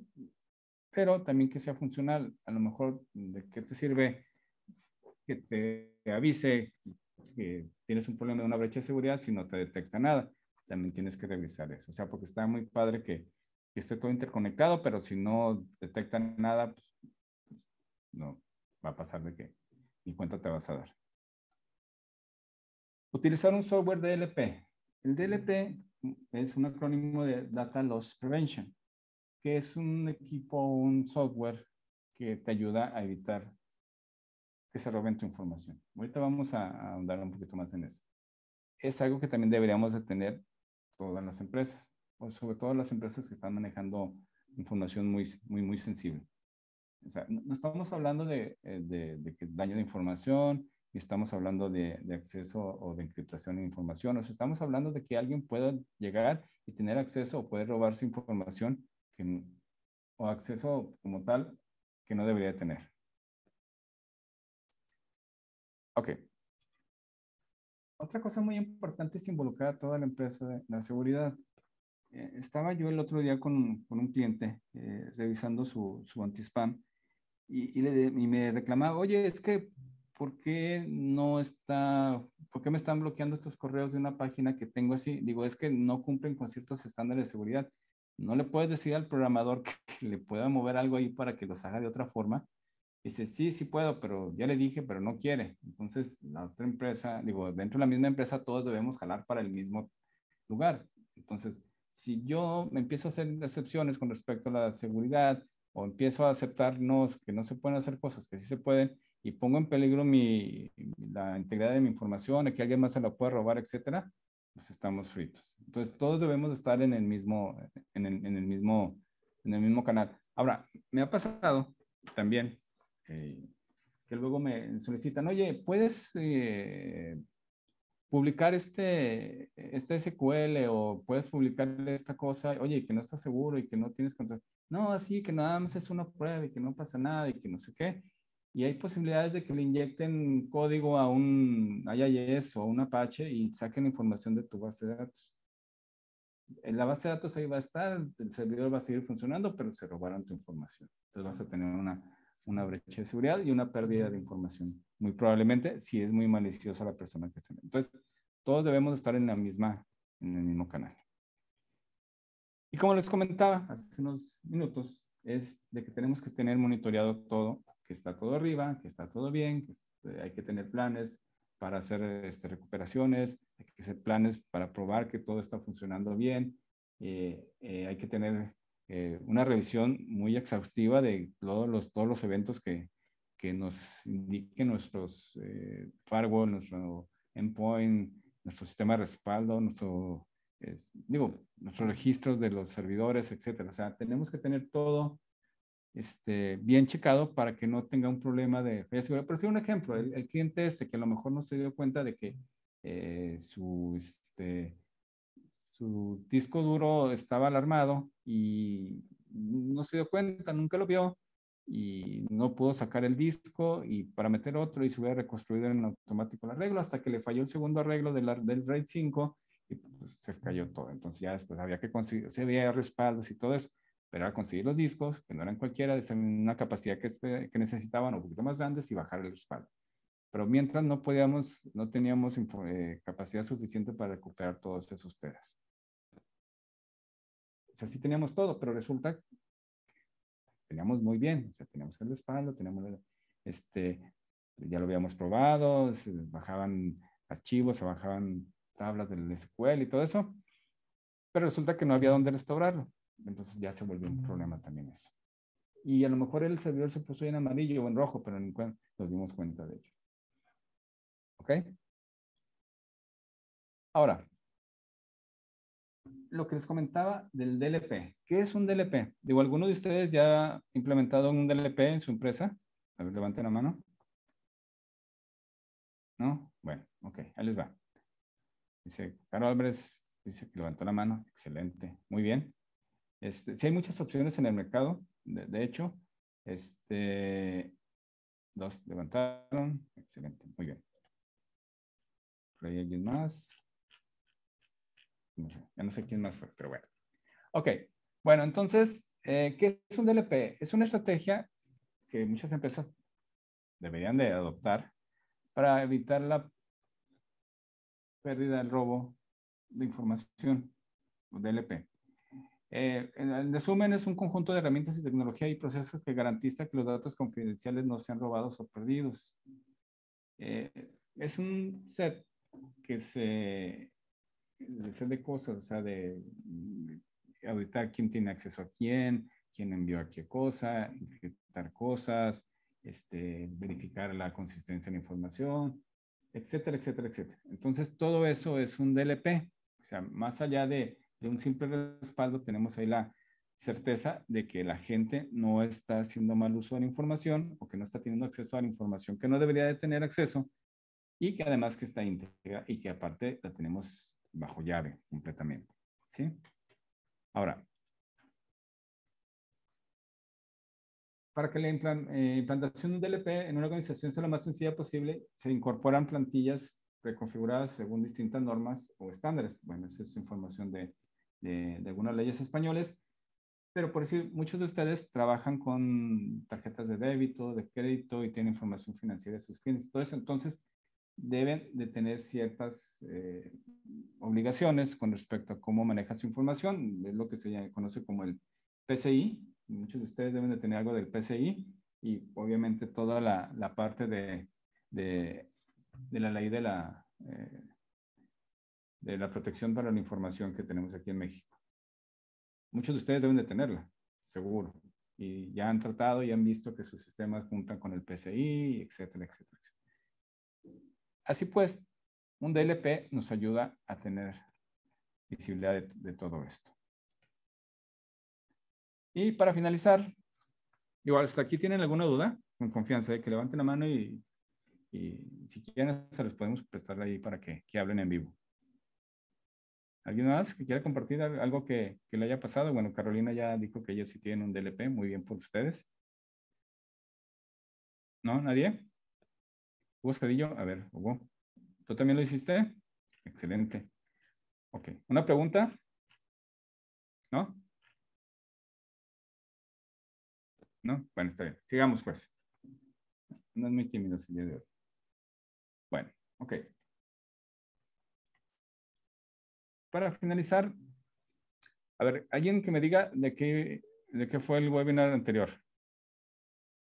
pero también que sea funcional. A lo mejor, ¿de qué te sirve que te avise que tienes un problema de una brecha de seguridad si no te detecta nada? También tienes que revisar eso. O sea, porque está muy padre que, que esté todo interconectado, pero si no detecta nada, pues no va a pasar de que ni cuenta te vas a dar. Utilizar un software DLP. El DLP es un acrónimo de Data Loss Prevention, que es un equipo, un software que te ayuda a evitar que se roben tu información. Ahorita vamos a, ahondar un poquito más en eso. Es algo que también deberíamos de tener todas las empresas, sobre todo las empresas que están manejando información muy, muy, muy sensible. O sea, no, estamos hablando de, eh, de, de, daño de información, ni estamos hablando de, acceso o de encriptación de información, o sea, estamos hablando de que alguien pueda llegar y tener acceso o poder robarse información o acceso como tal que no debería tener. Ok. Otra cosa muy importante es involucrar a toda la empresa de la seguridad. Eh, estaba yo el otro día con, con un cliente eh, revisando su, su anti-spam y, y, me reclamaba, oye, es que, ¿por qué no está, por qué me están bloqueando estos correos de una página que tengo así? Digo, es que no cumplen con ciertos estándares de seguridad. No le puedes decir al programador que le pueda mover algo ahí para que los haga de otra forma. Dice, sí, sí puedo, pero ya le dije, pero no quiere. Entonces, la otra empresa, digo, dentro de la misma empresa todos debemos jalar para el mismo lugar. Entonces, si yo me empiezo a hacer excepciones con respecto a la seguridad, o empiezo a aceptarnos que no se pueden hacer cosas que sí se pueden y pongo en peligro mi, la integridad de mi información, que alguien más se la pueda robar, etcétera, pues estamos fritos. Entonces, todos debemos estar en el mismo, en el, en el mismo, en el mismo canal. Ahora, me ha pasado también eh, que luego me solicitan, oye, ¿puedes eh, publicar este, este SQL o puedes publicar esta cosa, oye, que no estás seguro y que no tienes control. No, así que nada más es una prueba y que no pasa nada y que no sé qué. Y hay posibilidades de que le inyecten código a un IIS o a un Apache y saquen información de tu base de datos. En la base de datos ahí va a estar, el servidor va a seguir funcionando, pero se robaron tu información. Entonces vas a tener una, una brecha de seguridad y una pérdida de información. Muy probablemente si es muy maliciosa la persona que se Entonces, todos debemos estar en la misma, en el mismo canal. Y como les comentaba hace unos minutos, es de que tenemos que tener monitoreado todo, que está todo arriba, que está todo bien, que este, hay que tener planes para hacer este, recuperaciones, hay que hacer planes para probar que todo está funcionando bien, eh, eh, hay que tener eh, una revisión muy exhaustiva de todos los, todos los eventos que, que nos indiquen nuestros firewall, nuestro endpoint, nuestro sistema de respaldo, nuestro, digo, nuestros registros de los servidores, etcétera. O sea, tenemos que tener todo este, bien checado para que no tenga un problema de seguridad. Por decir un ejemplo, el, cliente este que a lo mejor no se dio cuenta de que eh, su, este, su disco duro estaba alarmado y no se dio cuenta, nunca lo vio y no pudo sacar el disco y para meter otro y se hubiera reconstruido en automático el arreglo hasta que le falló el segundo arreglo del, del RAID 5 y pues, se cayó todo. Entonces ya después había que conseguir, se había respaldos y todo eso, pero era conseguir los discos, que no eran cualquiera, de una capacidad que, que necesitaban un poquito más grandes y bajar el respaldo. Pero mientras no podíamos, no teníamos eh, capacidad suficiente para recuperar todos esos teras. O sea, sí teníamos todo, pero resulta teníamos muy bien, o sea, teníamos el respaldo, teníamos, este, ya lo habíamos probado, se bajaban archivos, se bajaban tablas del SQL y todo eso, pero resulta que no había dónde restaurarlo. Entonces ya se volvió un problema también eso. Y a lo mejor el servidor se puso en amarillo o en rojo, pero ni nos dimos cuenta de ello. ¿Ok? Ahora, lo que les comentaba del DLP. ¿Qué es un DLP? Digo, ¿alguno de ustedes ya ha implementado un DLP en su empresa? A ver, levanten la mano. ¿No? Bueno, ok, ahí les va. Dice, Carlos Álvarez dice que levantó la mano. Excelente. Muy bien. Este, sí hay muchas opciones en el mercado. De, hecho, este, dos levantaron. Excelente. Muy bien. ¿Hay alguien más? Ya no sé quién más fue, pero bueno. Ok. Bueno, entonces, eh, ¿qué es un DLP? Es una estrategia que muchas empresas deberían de adoptar para evitar la pérdida, el robo de información, DLP. Eh, en resumen, es un conjunto de herramientas y tecnología y procesos que garantiza que los datos confidenciales no sean robados o perdidos. Eh, es un set que se de set de cosas, o sea, de, auditar quién tiene acceso a quién, quién envió a qué cosa, encriptar cosas, este, verificar la consistencia de la información, etcétera, etcétera, etcétera. Entonces, todo eso es un DLP. O sea, más allá de, de un simple respaldo, tenemos ahí la certeza de que la gente no está haciendo mal uso de la información o que no está teniendo acceso a la información que no debería de tener acceso y que además que está íntegra y que aparte la tenemos bajo llave completamente. ¿Sí? Ahora, para que la eh, implantación de un DLP en una organización sea lo más sencilla posible, se incorporan plantillas preconfiguradas según distintas normas o estándares. Bueno, esa es información de, de, algunas leyes españoles, pero por decir, muchos de ustedes trabajan con tarjetas de débito, de crédito y tienen información financiera de sus clientes. Todo eso, entonces, deben de tener ciertas eh, obligaciones con respecto a cómo maneja su información. Es lo que se conoce como el PCI, Muchos de ustedes deben de tener algo del PCI y obviamente toda la, la parte de, de, de, la ley de la, eh, de la protección para la información que tenemos aquí en México. Muchos de ustedes deben de tenerla, seguro. Y ya han tratado y han visto que sus sistemas juntan con el PCI, etcétera, etcétera, etcétera. Así pues, un DLP nos ayuda a tener visibilidad de, de todo esto. Y para finalizar, igual hasta aquí tienen alguna duda, con confianza, de que levanten la mano y, si quieren, se les podemos prestar ahí para que, hablen en vivo. ¿Alguien más que quiera compartir algo que, le haya pasado? Bueno, Carolina ya dijo que ellos sí tienen un DLP, muy bien por ustedes. ¿No? ¿Nadie? Hugo a ver, Hugo. ¿Tú también lo hiciste? Excelente. Ok, una pregunta. ¿No? ¿No? Bueno, está bien. Sigamos pues. No es muy tímido el día de hoy. Bueno, ok. Para finalizar, a ver, alguien que me diga de qué, de qué fue el webinar anterior.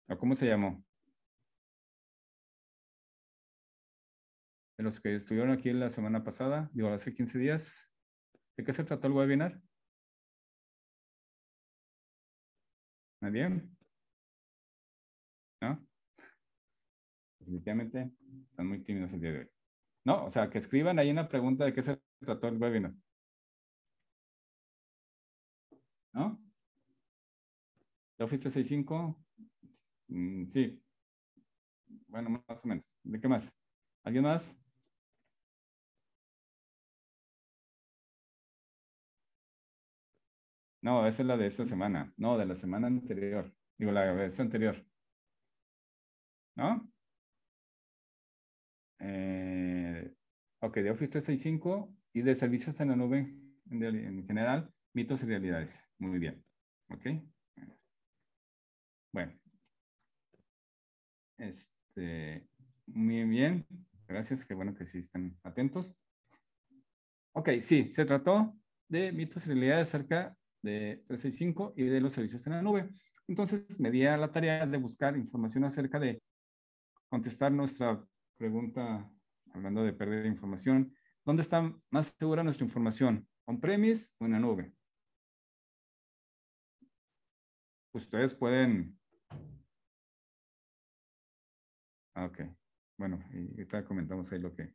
¿O cómo se llamó? Los que estuvieron aquí la semana pasada, digo, hace 15 días. ¿De qué se trató el webinar? ¿Nadie? ¿No? Definitivamente están muy tímidos el día de hoy. No, o sea, que escriban ahí una pregunta de qué se trató el webinar. ¿No? ¿Office 365? Mm, sí. Bueno, más o menos. ¿De qué más? ¿Alguien más? No, esa es la de esta semana. No, de la semana anterior. Digo, la vez anterior. ¿No? Eh, ok, de Office 365 y de servicios en la nube en, en general, mitos y realidades. Muy bien. Ok. Bueno. Este, muy bien. Gracias. Qué bueno que sí están atentos. Ok, sí, se trató de mitos y realidades acerca de 365 y de los servicios en la nube. Entonces me di a la tarea de buscar información acerca de contestar nuestra pregunta, hablando de de información. ¿Dónde está más segura nuestra información? ¿On-premise o en la nube? Ustedes pueden... Ah, ok. Bueno, y ahorita comentamos ahí lo que,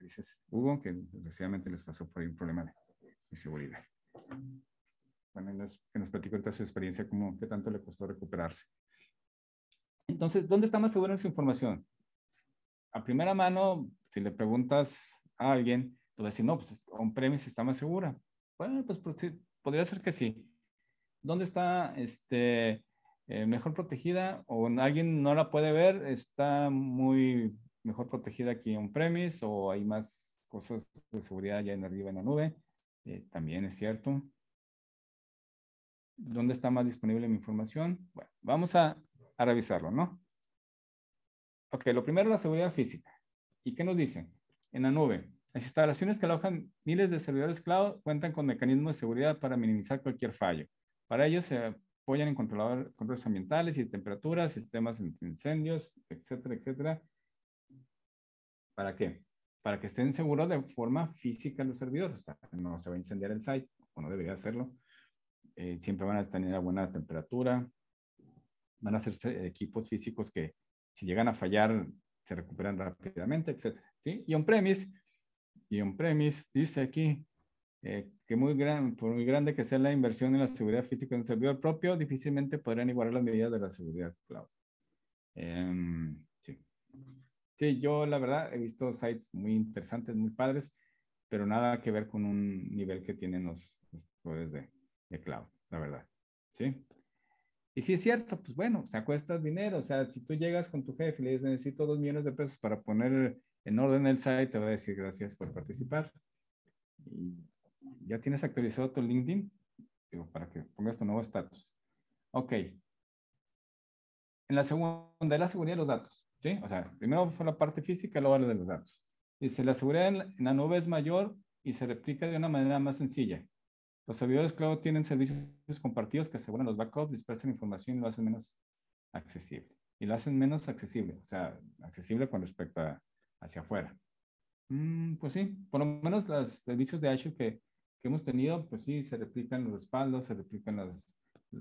dices Hugo, que desgraciadamente les pasó por ahí un problema de seguridad. Bueno, que nos platicó ahorita su experiencia, como qué tanto le costó recuperarse. Entonces, ¿dónde está más segura esa información? A primera mano, si le preguntas a alguien, te va a decir, no, pues on-premise está más segura. Bueno, pues, pues podría ser que sí. ¿Dónde está este, eh, mejor protegida o alguien no la puede ver? ¿Está muy mejor protegida aquí on-premise o hay más cosas de seguridad ya en arriba en la nube? Eh, también es cierto. ¿Dónde está más disponible mi información? Bueno, vamos a, a revisarlo, ¿no? Ok, lo primero la seguridad física. ¿Y qué nos dicen? En la nube, las instalaciones que alojan miles de servidores cloud cuentan con mecanismos de seguridad para minimizar cualquier fallo. Para ello se apoyan en controladores, controles ambientales y temperaturas, sistemas de incendios, etcétera, etcétera. ¿Para qué? Para que estén seguros de forma física los servidores. O sea, no se va a incendiar el site, o no debería hacerlo. Eh, siempre van a tener a buena temperatura. Van a ser equipos físicos que si llegan a fallar se recuperan rápidamente, etc. ¿sí? Y on-premise, y on-premise dice aquí eh, que muy gran, por muy grande que sea la inversión en la seguridad física de un servidor propio, difícilmente podrán igualar las medidas de la seguridad cloud. Eh, Sí, yo la verdad he visto sites muy interesantes, muy padres, pero nada que ver con un nivel que tienen los, los de, de, cloud, la verdad. ¿Sí? Y si es cierto, pues bueno, o sea, cuesta dinero. O sea, si tú llegas con tu jefe y le dices, necesito dos millones de pesos para poner en orden el site, te va a decir gracias por participar. Y ya tienes actualizado tu LinkedIn, digo, para que pongas tu nuevo estatus. Ok. En la segunda, la seguridad de los datos. ¿Sí? O sea, primero fue la parte física, luego la de los datos. Dice, la seguridad en la, nube es mayor y se replica de una manera más sencilla. Los servidores cloud tienen servicios compartidos que aseguran los backups, dispersan información y lo hacen menos accesible. Y lo hacen menos accesible, o sea, accesible con respecto a hacia afuera. Mm, pues sí, por lo menos los servicios de Azure que, que hemos tenido, pues sí, se replican los respaldos, se replican las,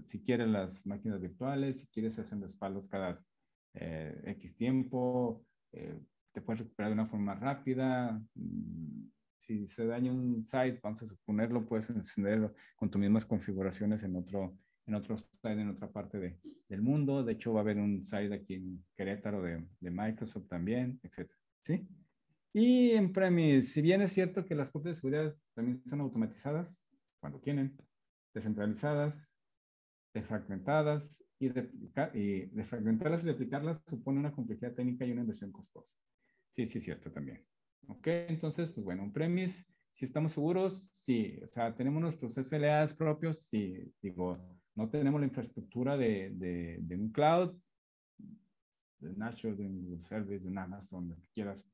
si quieren las máquinas virtuales, si quieres hacen respaldos cada eh, X tiempo, eh, te puedes recuperar de una forma rápida. Mm, si se daña un site, vamos a suponerlo, puedes encender con tus mismas configuraciones en otro, en otro site en otra parte de, del mundo. De hecho, va a haber un site aquí en Querétaro de, de Microsoft también, etc. ¿Sí? Y en Premise, si bien es cierto que las copias de seguridad también son automatizadas, cuando tienen, descentralizadas, defragmentadas y, replicar, y defragmentarlas y replicarlas supone una complejidad técnica y una inversión costosa. Sí, sí, es cierto también. Ok, entonces, pues bueno, un premise, si estamos seguros, sí. O sea, tenemos nuestros SLAs propios, sí. Digo, no tenemos la infraestructura de, de, de un cloud, de Nacho, de un Service, de un Amazon, lo que quieras,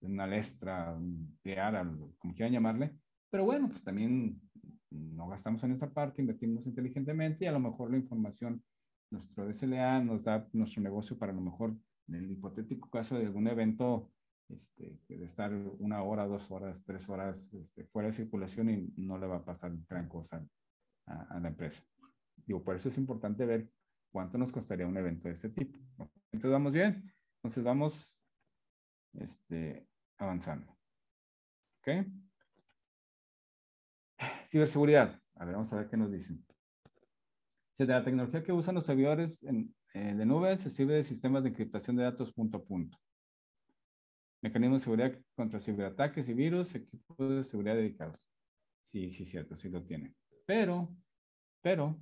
de una Lestra, de Ara, como quieran llamarle. Pero bueno, pues también no gastamos en esa parte, invertimos inteligentemente y a lo mejor la información, nuestro SLA nos da nuestro negocio para a lo mejor, en el hipotético caso de algún evento, este, de estar una hora, dos horas, tres horas este, fuera de circulación y no le va a pasar gran cosa a, a, la empresa. Digo, por eso es importante ver cuánto nos costaría un evento de este tipo. Entonces, vamos bien. Entonces, vamos este, avanzando. ¿Ok? Ciberseguridad. A ver, vamos a ver qué nos dicen. De la tecnología que usan los servidores en, eh, de nube se sirve de sistemas de encriptación de datos punto a punto. Mecanismos de seguridad contra ciberataques y virus, equipos de seguridad dedicados. Sí, sí, cierto, sí lo tienen. Pero, pero,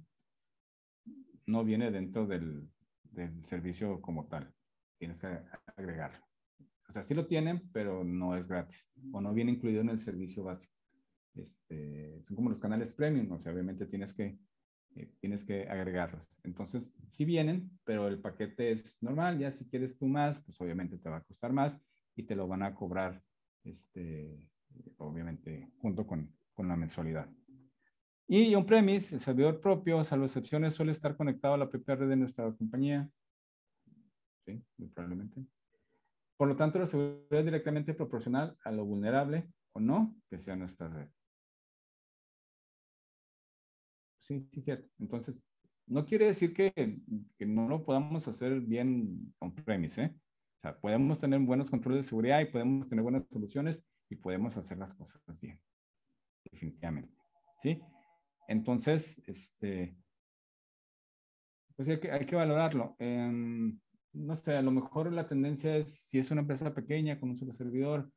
no viene dentro del, del servicio como tal. Tienes que agregarlo. O sea, sí lo tienen, pero no es gratis. O no viene incluido en el servicio básico. Este, son como los canales premium, o sea, obviamente tienes que, eh, tienes que agregarlos. Entonces, sí vienen, pero el paquete es normal, ya si quieres tú más, pues obviamente te va a costar más y te lo van a cobrar, este, obviamente, junto con, con la mensualidad. Y on-premise, el servidor propio, salvo excepciones, suele estar conectado a la red de nuestra compañía. Sí, muy probablemente. Por lo tanto, la seguridad es directamente proporcional a lo vulnerable o no que sea nuestra red. Sí, sí, cierto. Entonces, no quiere decir que, que no lo podamos hacer bien on-premise, ¿eh? O sea, podemos tener buenos controles de seguridad y podemos tener buenas soluciones y podemos hacer las cosas bien. Definitivamente. ¿Sí? Entonces, este, pues hay que, hay que valorarlo. Eh, no sé, a lo mejor la tendencia es, si es una empresa pequeña con un solo servidor,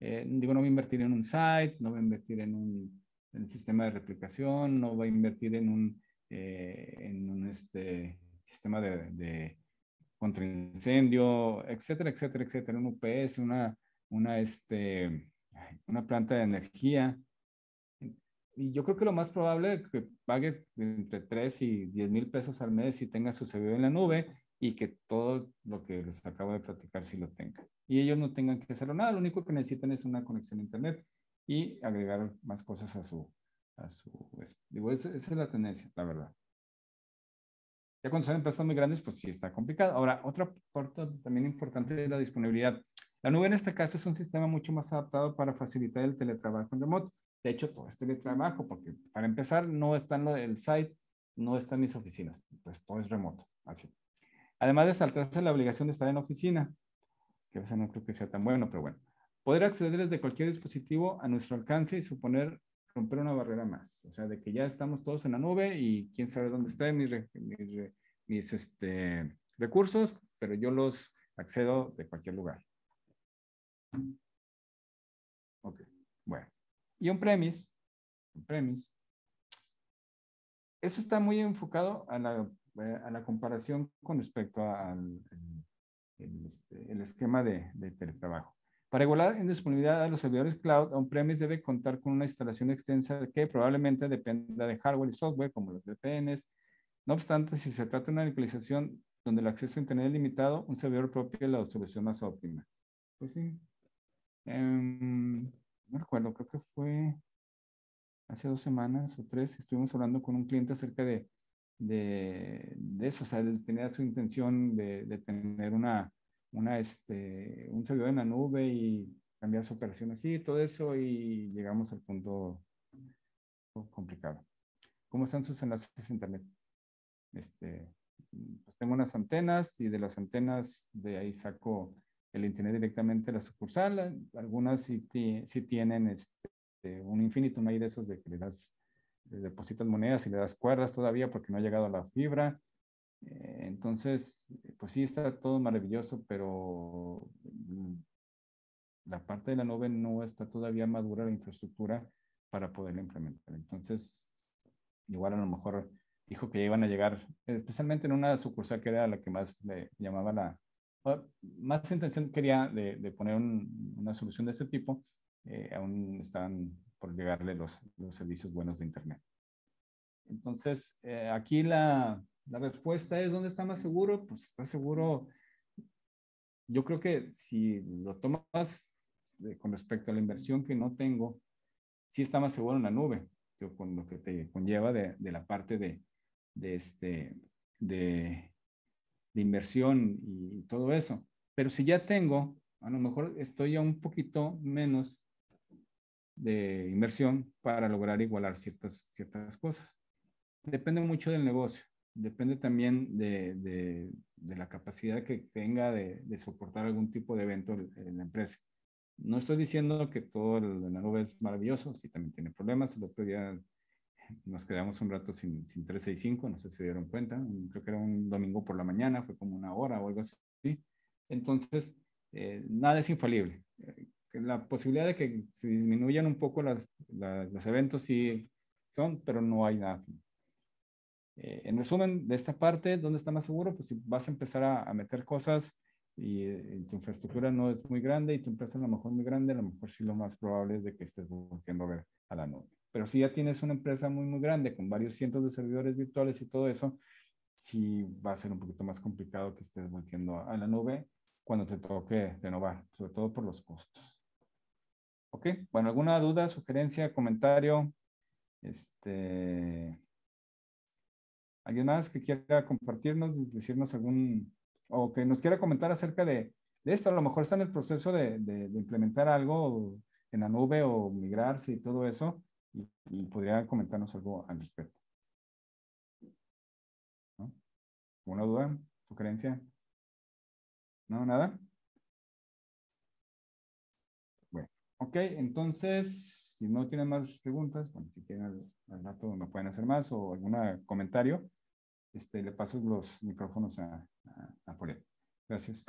eh, digo, no voy a invertir en un site, no voy a invertir en un, en sistema de replicación, no voy a invertir en un, eh, en un este, sistema de, de contra incendio, etcétera, etcétera, etcétera, un UPS, una, una, este, una planta de energía. Y yo creo que lo más probable es que pague entre 3 y 10 mil pesos al mes y tenga su servidor en la nube y que todo lo que les acabo de platicar sí lo tenga. Y ellos no tengan que hacerlo nada, lo único que necesitan es una conexión a internet y agregar más cosas a su, a su, pues, digo, esa, esa es la tendencia, la verdad. Ya cuando son empresas muy grandes, pues sí está complicado. Ahora, otra parte también importante es la disponibilidad. La nube en este caso es un sistema mucho más adaptado para facilitar el teletrabajo en remoto. De hecho, todo es teletrabajo, porque para empezar, no está en el site, no está en mis oficinas. Entonces, todo es remoto. Así. Además de saltarse la obligación de estar en oficina, que a veces no creo que sea tan bueno, pero bueno. Poder acceder desde cualquier dispositivo a nuestro alcance y suponer romper una barrera más. O sea, de que ya estamos todos en la nube y quién sabe dónde están mis, mis, este, recursos, pero yo los accedo de cualquier lugar. Ok, bueno. Y un premise, un premise, eso está muy enfocado a la, a la comparación con respecto al el, este, esquema de, de teletrabajo. Para igualar en disponibilidad a los servidores cloud, on-premise debe contar con una instalación extensa que probablemente dependa de hardware y software, como los VPNs. No obstante, si se trata de una localización donde el acceso a Internet es limitado, un servidor propio es la solución más óptima. Pues sí. Um, no recuerdo, creo que fue hace dos semanas o tres, estuvimos hablando con un cliente acerca de, de, de eso, o sea, él tenía su intención de, de tener una, una, este, un servidor en la nube y cambiar su operación así, todo eso y llegamos al punto complicado. ¿Cómo están sus enlaces a internet? Este, pues tengo unas antenas y de las antenas de ahí saco el internet directamente a la sucursal. Algunas sí, sí tienen este, un infinitum ahí de esos de que le das, le depositas monedas y le das cuerdas todavía porque no ha llegado a la fibra. Eh, entonces, pues sí, está todo maravilloso, pero mm, la parte de la nube no está todavía madura la infraestructura para poderla implementar. Entonces, igual a lo mejor dijo que ya iban a llegar, especialmente en una sucursal que era la que más le llamaba la, más intención quería de, de poner un, una solución de este tipo, eh, aún están por llegarle los, los servicios buenos de Internet. Entonces, eh, aquí la, la, respuesta es, ¿dónde está más seguro? Pues está seguro, yo creo que si lo tomas con respecto a la inversión que no tengo, sí está más seguro en la nube, con lo que te conlleva de, la parte de, este, de, inversión y todo eso. Pero si ya tengo, a lo mejor estoy ya un poquito menos de inversión para lograr igualar ciertas, ciertas cosas. Depende mucho del negocio, depende también de, de, de la capacidad que tenga de, de, soportar algún tipo de evento en la empresa. No estoy diciendo que todo el, la nube es maravilloso, sí también tiene problemas. El otro día nos quedamos un rato sin, sin 365, no sé si se dieron cuenta, creo que era un domingo por la mañana, fue como una hora o algo así. Entonces, eh, nada es infalible. Eh, la posibilidad de que se disminuyan un poco las, las, los eventos sí son, pero no hay nada. Eh, en resumen, de esta parte, ¿dónde está más seguro? Pues si vas a empezar a, a meter cosas y, y, tu infraestructura no es muy grande y tu empresa a lo mejor muy grande, a lo mejor sí lo más probable es de que estés volviendo a ver a la nube. Pero si ya tienes una empresa muy, muy grande con varios cientos de servidores virtuales y todo eso, sí va a ser un poquito más complicado que estés volviendo a la nube cuando te toque renovar, sobre todo por los costos. Ok, bueno, ¿alguna duda, sugerencia, comentario? Este, ¿Alguien más que quiera compartirnos, decirnos algún, o que nos quiera comentar acerca de, esto? A lo mejor está en el proceso de, implementar algo en la nube o migrarse y todo eso, y, podría comentarnos algo al respecto. ¿No? ¿Alguna duda, sugerencia? ¿No, nada? Ok, entonces, si no tienen más preguntas, bueno, si quieren al, al rato me pueden hacer más o algún comentario, este, le paso los micrófonos a, a, a. Gracias.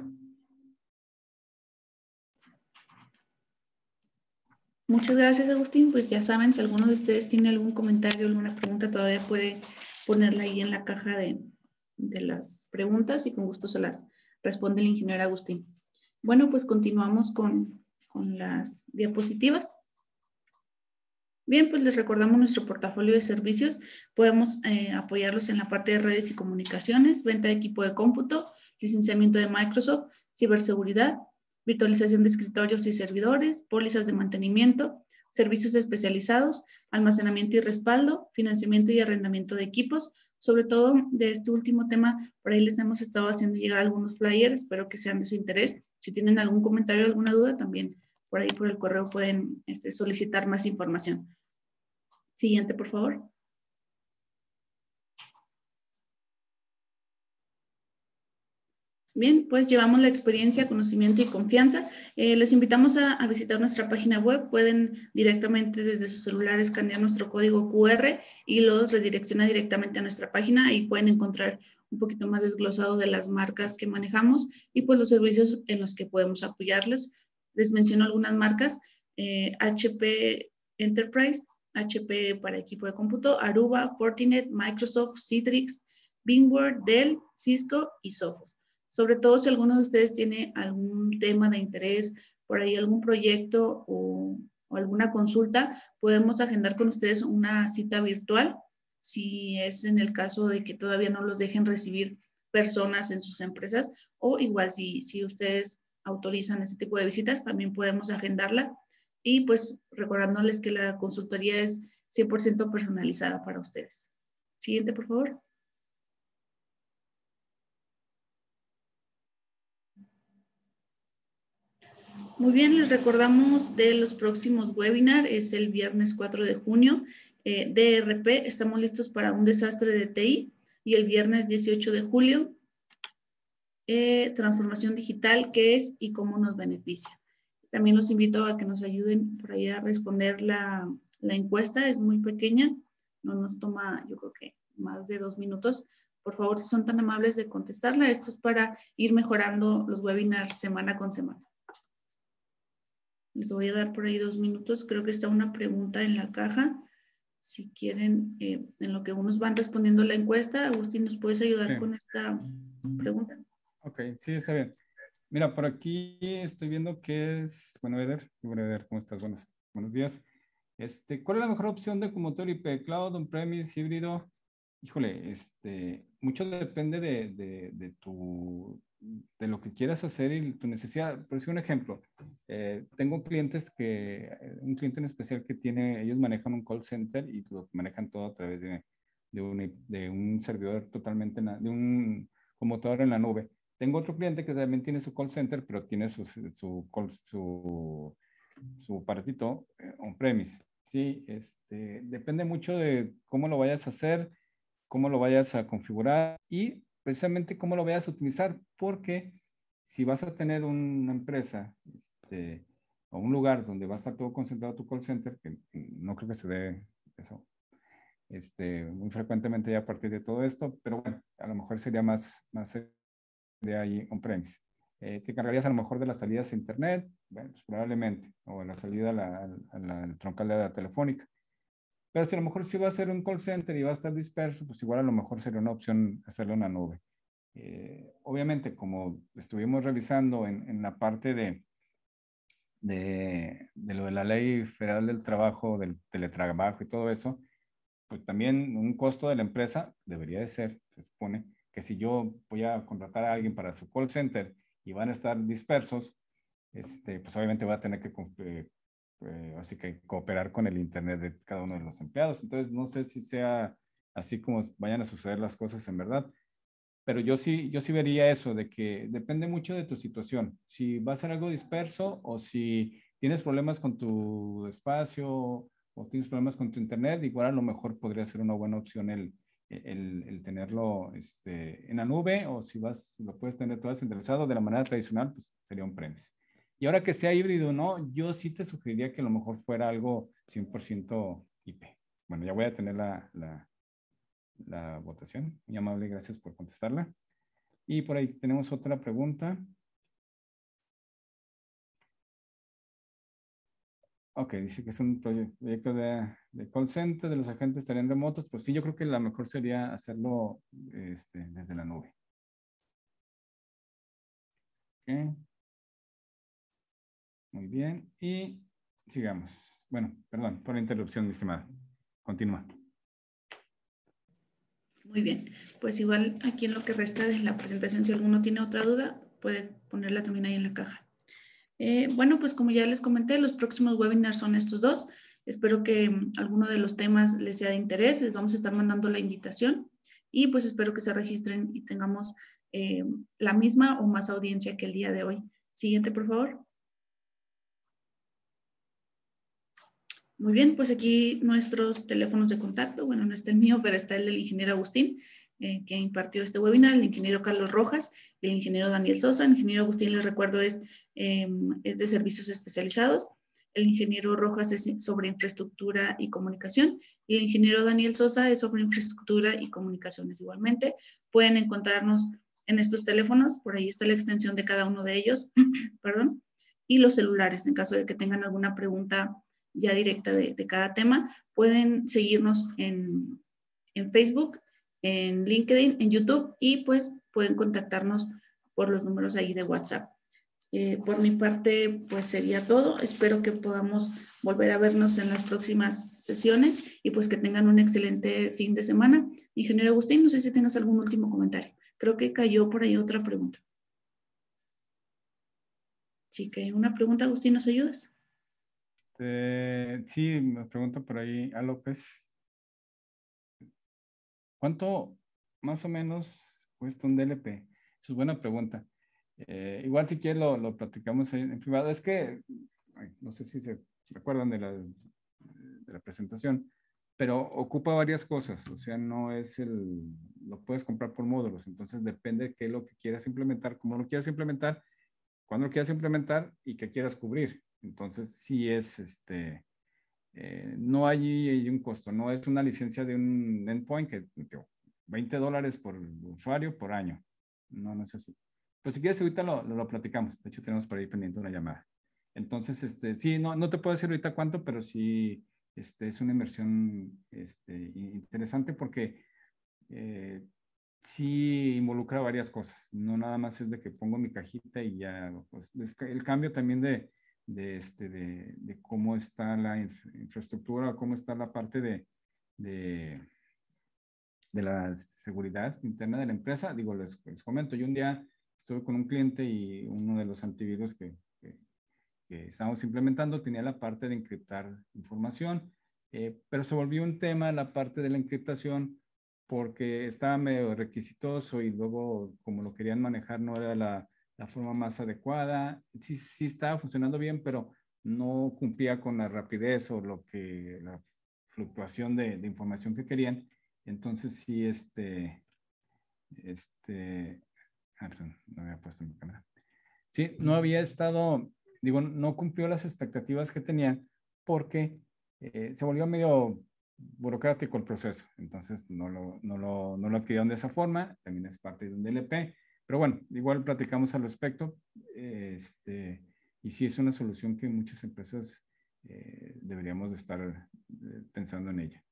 Muchas gracias, Agustín. Pues ya saben, si alguno de ustedes tiene algún comentario, alguna pregunta, todavía puede ponerla ahí en la caja de, de las preguntas y con gusto se las responde el ingeniero Agustín. Bueno, pues continuamos con, con las diapositivas. Bien, pues les recordamos nuestro portafolio de servicios. Podemos eh, apoyarlos en la parte de redes y comunicaciones, venta de equipo de cómputo, licenciamiento de Microsoft, ciberseguridad, virtualización de escritorios y servidores, pólizas de mantenimiento, servicios especializados, almacenamiento y respaldo, financiamiento y arrendamiento de equipos. Sobre todo de este último tema, por ahí les hemos estado haciendo llegar algunos flyers, espero que sean de su interés. Si tienen algún comentario o alguna duda, también por ahí por el correo pueden este, solicitar más información. Siguiente, por favor. Bien, pues llevamos la experiencia, conocimiento y confianza. Eh, les invitamos a, visitar nuestra página web. Pueden directamente desde su celular escanear nuestro código QR y los redirecciona directamente a nuestra página. Ahí pueden encontrar un poquito más desglosado de las marcas que manejamos y pues los servicios en los que podemos apoyarles. Les menciono algunas marcas, eh, HP Enterprise, HP para equipo de cómputo, Aruba, Fortinet, Microsoft, Citrix, VMware, Dell, Cisco y Sophos. Sobre todo si alguno de ustedes tiene algún tema de interés, por ahí algún proyecto o, alguna consulta, podemos agendar con ustedes una cita virtual si es en el caso de que todavía no los dejen recibir personas en sus empresas o igual si, si ustedes autorizan ese tipo de visitas, también podemos agendarla. Y pues recordándoles que la consultoría es 100% personalizada para ustedes. Siguiente, por favor. Muy bien, les recordamos de los próximos webinars, es el viernes 4 de junio, eh, DRP, estamos listos para un desastre de TI, y el viernes 18 de julio, eh, transformación digital, qué es y cómo nos beneficia. También los invito a que nos ayuden por ahí a responder la, la encuesta, es muy pequeña, no nos toma yo creo que más de dos minutos. Por favor, si son tan amables de contestarla, esto es para ir mejorando los webinars semana con semana. Les voy a dar por ahí dos minutos. Creo que está una pregunta en la caja. Si quieren, eh, en lo que unos van respondiendo la encuesta, Agustín, ¿nos puedes ayudar sí. con esta pregunta? Ok, sí, está bien. Mira, por aquí estoy viendo que es, bueno, Eder, bueno, Eder, ¿cómo estás? Buenos, buenos días. Este, ¿Cuál es la mejor opción de conmutador IP? Cloud, on-premise, híbrido. Híjole, este, mucho depende de, de, de, tu, de lo que quieras hacer y tu necesidad. Por decir un ejemplo, eh, tengo clientes que, un cliente en especial que tiene, ellos manejan un call center y lo manejan todo a través de, de, un, de un servidor totalmente, de un conmutador en la nube. Tengo otro cliente que también tiene su call center, pero tiene su, su, su, su aparatito eh, on-premise. Sí, este, depende mucho de cómo lo vayas a hacer, cómo lo vayas a configurar y precisamente cómo lo vayas a utilizar, porque si vas a tener una empresa este, o un lugar donde va a estar todo concentrado tu call center, que no creo que se dé eso este, muy frecuentemente ya a partir de todo esto, pero bueno, a lo mejor sería más, más de ahí on-premise. Eh, ¿Te encargarías a lo mejor de las salidas a internet? Bueno, pues probablemente, o la salida a la, a la troncal de la telefónica. Pero si a lo mejor si va a ser un call center y va a estar disperso, pues igual a lo mejor sería una opción hacerlo en la nube. Eh, obviamente, como estuvimos revisando en, en la parte de, de, de, lo de la ley federal del trabajo, del teletrabajo y todo eso, pues también un costo de la empresa debería de ser, se supone, que si yo voy a contratar a alguien para su call center y van a estar dispersos, este, pues obviamente va a tener que eh, eh, así que cooperar con el Internet de cada uno de los empleados. Entonces, no sé si sea así como vayan a suceder las cosas en verdad, pero yo sí, yo sí vería eso, de que depende mucho de tu situación. Si va a ser algo disperso o si tienes problemas con tu espacio o tienes problemas con tu Internet, igual a lo mejor podría ser una buena opción el, el, el, tenerlo este, en la nube o si vas, lo puedes tener todo centralizado de la manera tradicional, pues sería un premise. Y ahora que sea híbrido, ¿no? Yo sí te sugeriría que a lo mejor fuera algo 100% IP. Bueno, ya voy a tener la, la, la votación. Muy amable, gracias por contestarla. Y por ahí tenemos otra pregunta. Ok, dice que es un proyecto de, de, call center, de los agentes estarían remotos. Pues sí, yo creo que la mejor sería hacerlo este, desde la nube. Okay. Muy bien. Y sigamos. Bueno, perdón por la interrupción, mi estimada. Continúa. Muy bien. Pues igual aquí en lo que resta de la presentación, si alguno tiene otra duda, puede ponerla también ahí en la caja. Eh, bueno, pues como ya les comenté, los próximos webinars son estos dos. Espero que mm, alguno de los temas les sea de interés. Les vamos a estar mandando la invitación y pues espero que se registren y tengamos eh, la misma o más audiencia que el día de hoy. Siguiente, por favor. Muy bien, pues aquí nuestros teléfonos de contacto. Bueno, no está el mío, pero está el del ingeniero Agustín, eh, que impartió este webinar, el ingeniero Carlos Rojas el ingeniero Daniel Sosa. El ingeniero Agustín, les recuerdo, es, em, es de servicios especializados. El ingeniero Rojas es sobre infraestructura y comunicación y el ingeniero Daniel Sosa es sobre infraestructura y comunicaciones. Igualmente, pueden encontrarnos en estos teléfonos, por ahí está la extensión de cada uno de ellos, perdón, y los celulares, en caso de que tengan alguna pregunta ya directa de, cada tema. Pueden seguirnos en, Facebook, en LinkedIn, en YouTube y pues pueden contactarnos por los números ahí de WhatsApp. Eh, por mi parte, pues sería todo. Espero que podamos volver a vernos en las próximas sesiones y pues que tengan un excelente fin de semana. Ingeniero Agustín, no sé si tengas algún último comentario. Creo que cayó por ahí otra pregunta. Sí, que una pregunta, Agustín, ¿nos ayudas? Este, sí, me pregunta por ahí a López. ¿Cuánto más o menos cuesta un DLP? Esa es buena pregunta. Eh, igual si quieres lo, lo platicamos en, privado. Es que, no sé si se recuerdan de la, de la presentación, pero ocupa varias cosas. O sea, no es el, lo puedes comprar por módulos. Entonces depende de qué es lo que quieras implementar, cómo lo quieras implementar, cuándo lo quieras implementar y qué quieras cubrir. Entonces, sí es, este, eh, no hay, un costo, no es una licencia de un endpoint que, 20 dólares por usuario por año. No, no es así. Pues si quieres, ahorita lo, lo, platicamos. De hecho, tenemos por ahí pendiente una llamada. Entonces, este, sí, no, no te puedo decir ahorita cuánto, pero sí este, es una inversión este, interesante porque eh, sí involucra varias cosas. No nada más es de que pongo mi cajita y ya. Pues, el cambio también de, de, este, de, cómo está la infraestructura, cómo está la parte de, de, la seguridad interna de la empresa. Digo, les, les, comento, yo un día estuve con un cliente y uno de los antivirus que, que, que estábamos implementando tenía la parte de encriptar información, eh, pero se volvió un tema la parte de la encriptación porque estaba medio requisitoso y luego como lo querían manejar no era la, la forma más adecuada. Sí, sí estaba funcionando bien, pero no cumplía con la rapidez o lo que, la fluctuación de, de información que querían. Entonces sí, este, este, ah, no había puesto mi cámara. Sí, no había estado, digo, no cumplió las expectativas que tenía porque eh, se volvió medio burocrático el proceso. Entonces no lo, no, lo, no lo adquirieron de esa forma, también es parte de un DLP. Pero bueno, igual platicamos al respecto. Este, y sí es una solución que muchas empresas eh, deberíamos de estar eh, pensando en ella.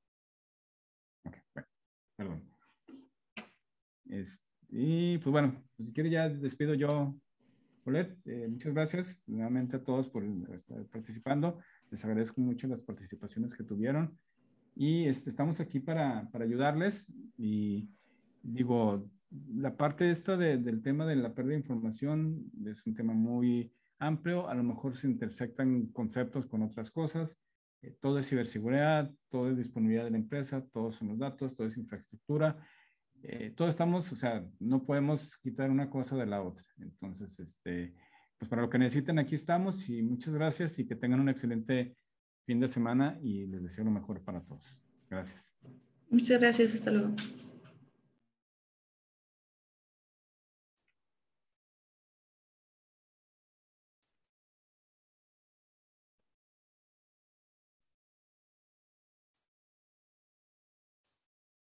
Ok, bueno, perdón. Y pues bueno, pues si quiere ya despido yo, Paulette. Eh, muchas gracias nuevamente a todos por estar participando. Les agradezco mucho las participaciones que tuvieron. Y este, estamos aquí para, para ayudarles. Y digo, la parte esta del tema de la pérdida de información es un tema muy amplio, a lo mejor se intersectan conceptos con otras cosas, eh, todo es ciberseguridad, todo es disponibilidad de la empresa, todos son los datos, todo es infraestructura, eh, todos estamos, o sea, no podemos quitar una cosa de la otra. Entonces, este, pues para lo que necesiten, aquí estamos y muchas gracias y que tengan un excelente fin de semana y les deseo lo mejor para todos. Gracias. Muchas gracias, hasta luego.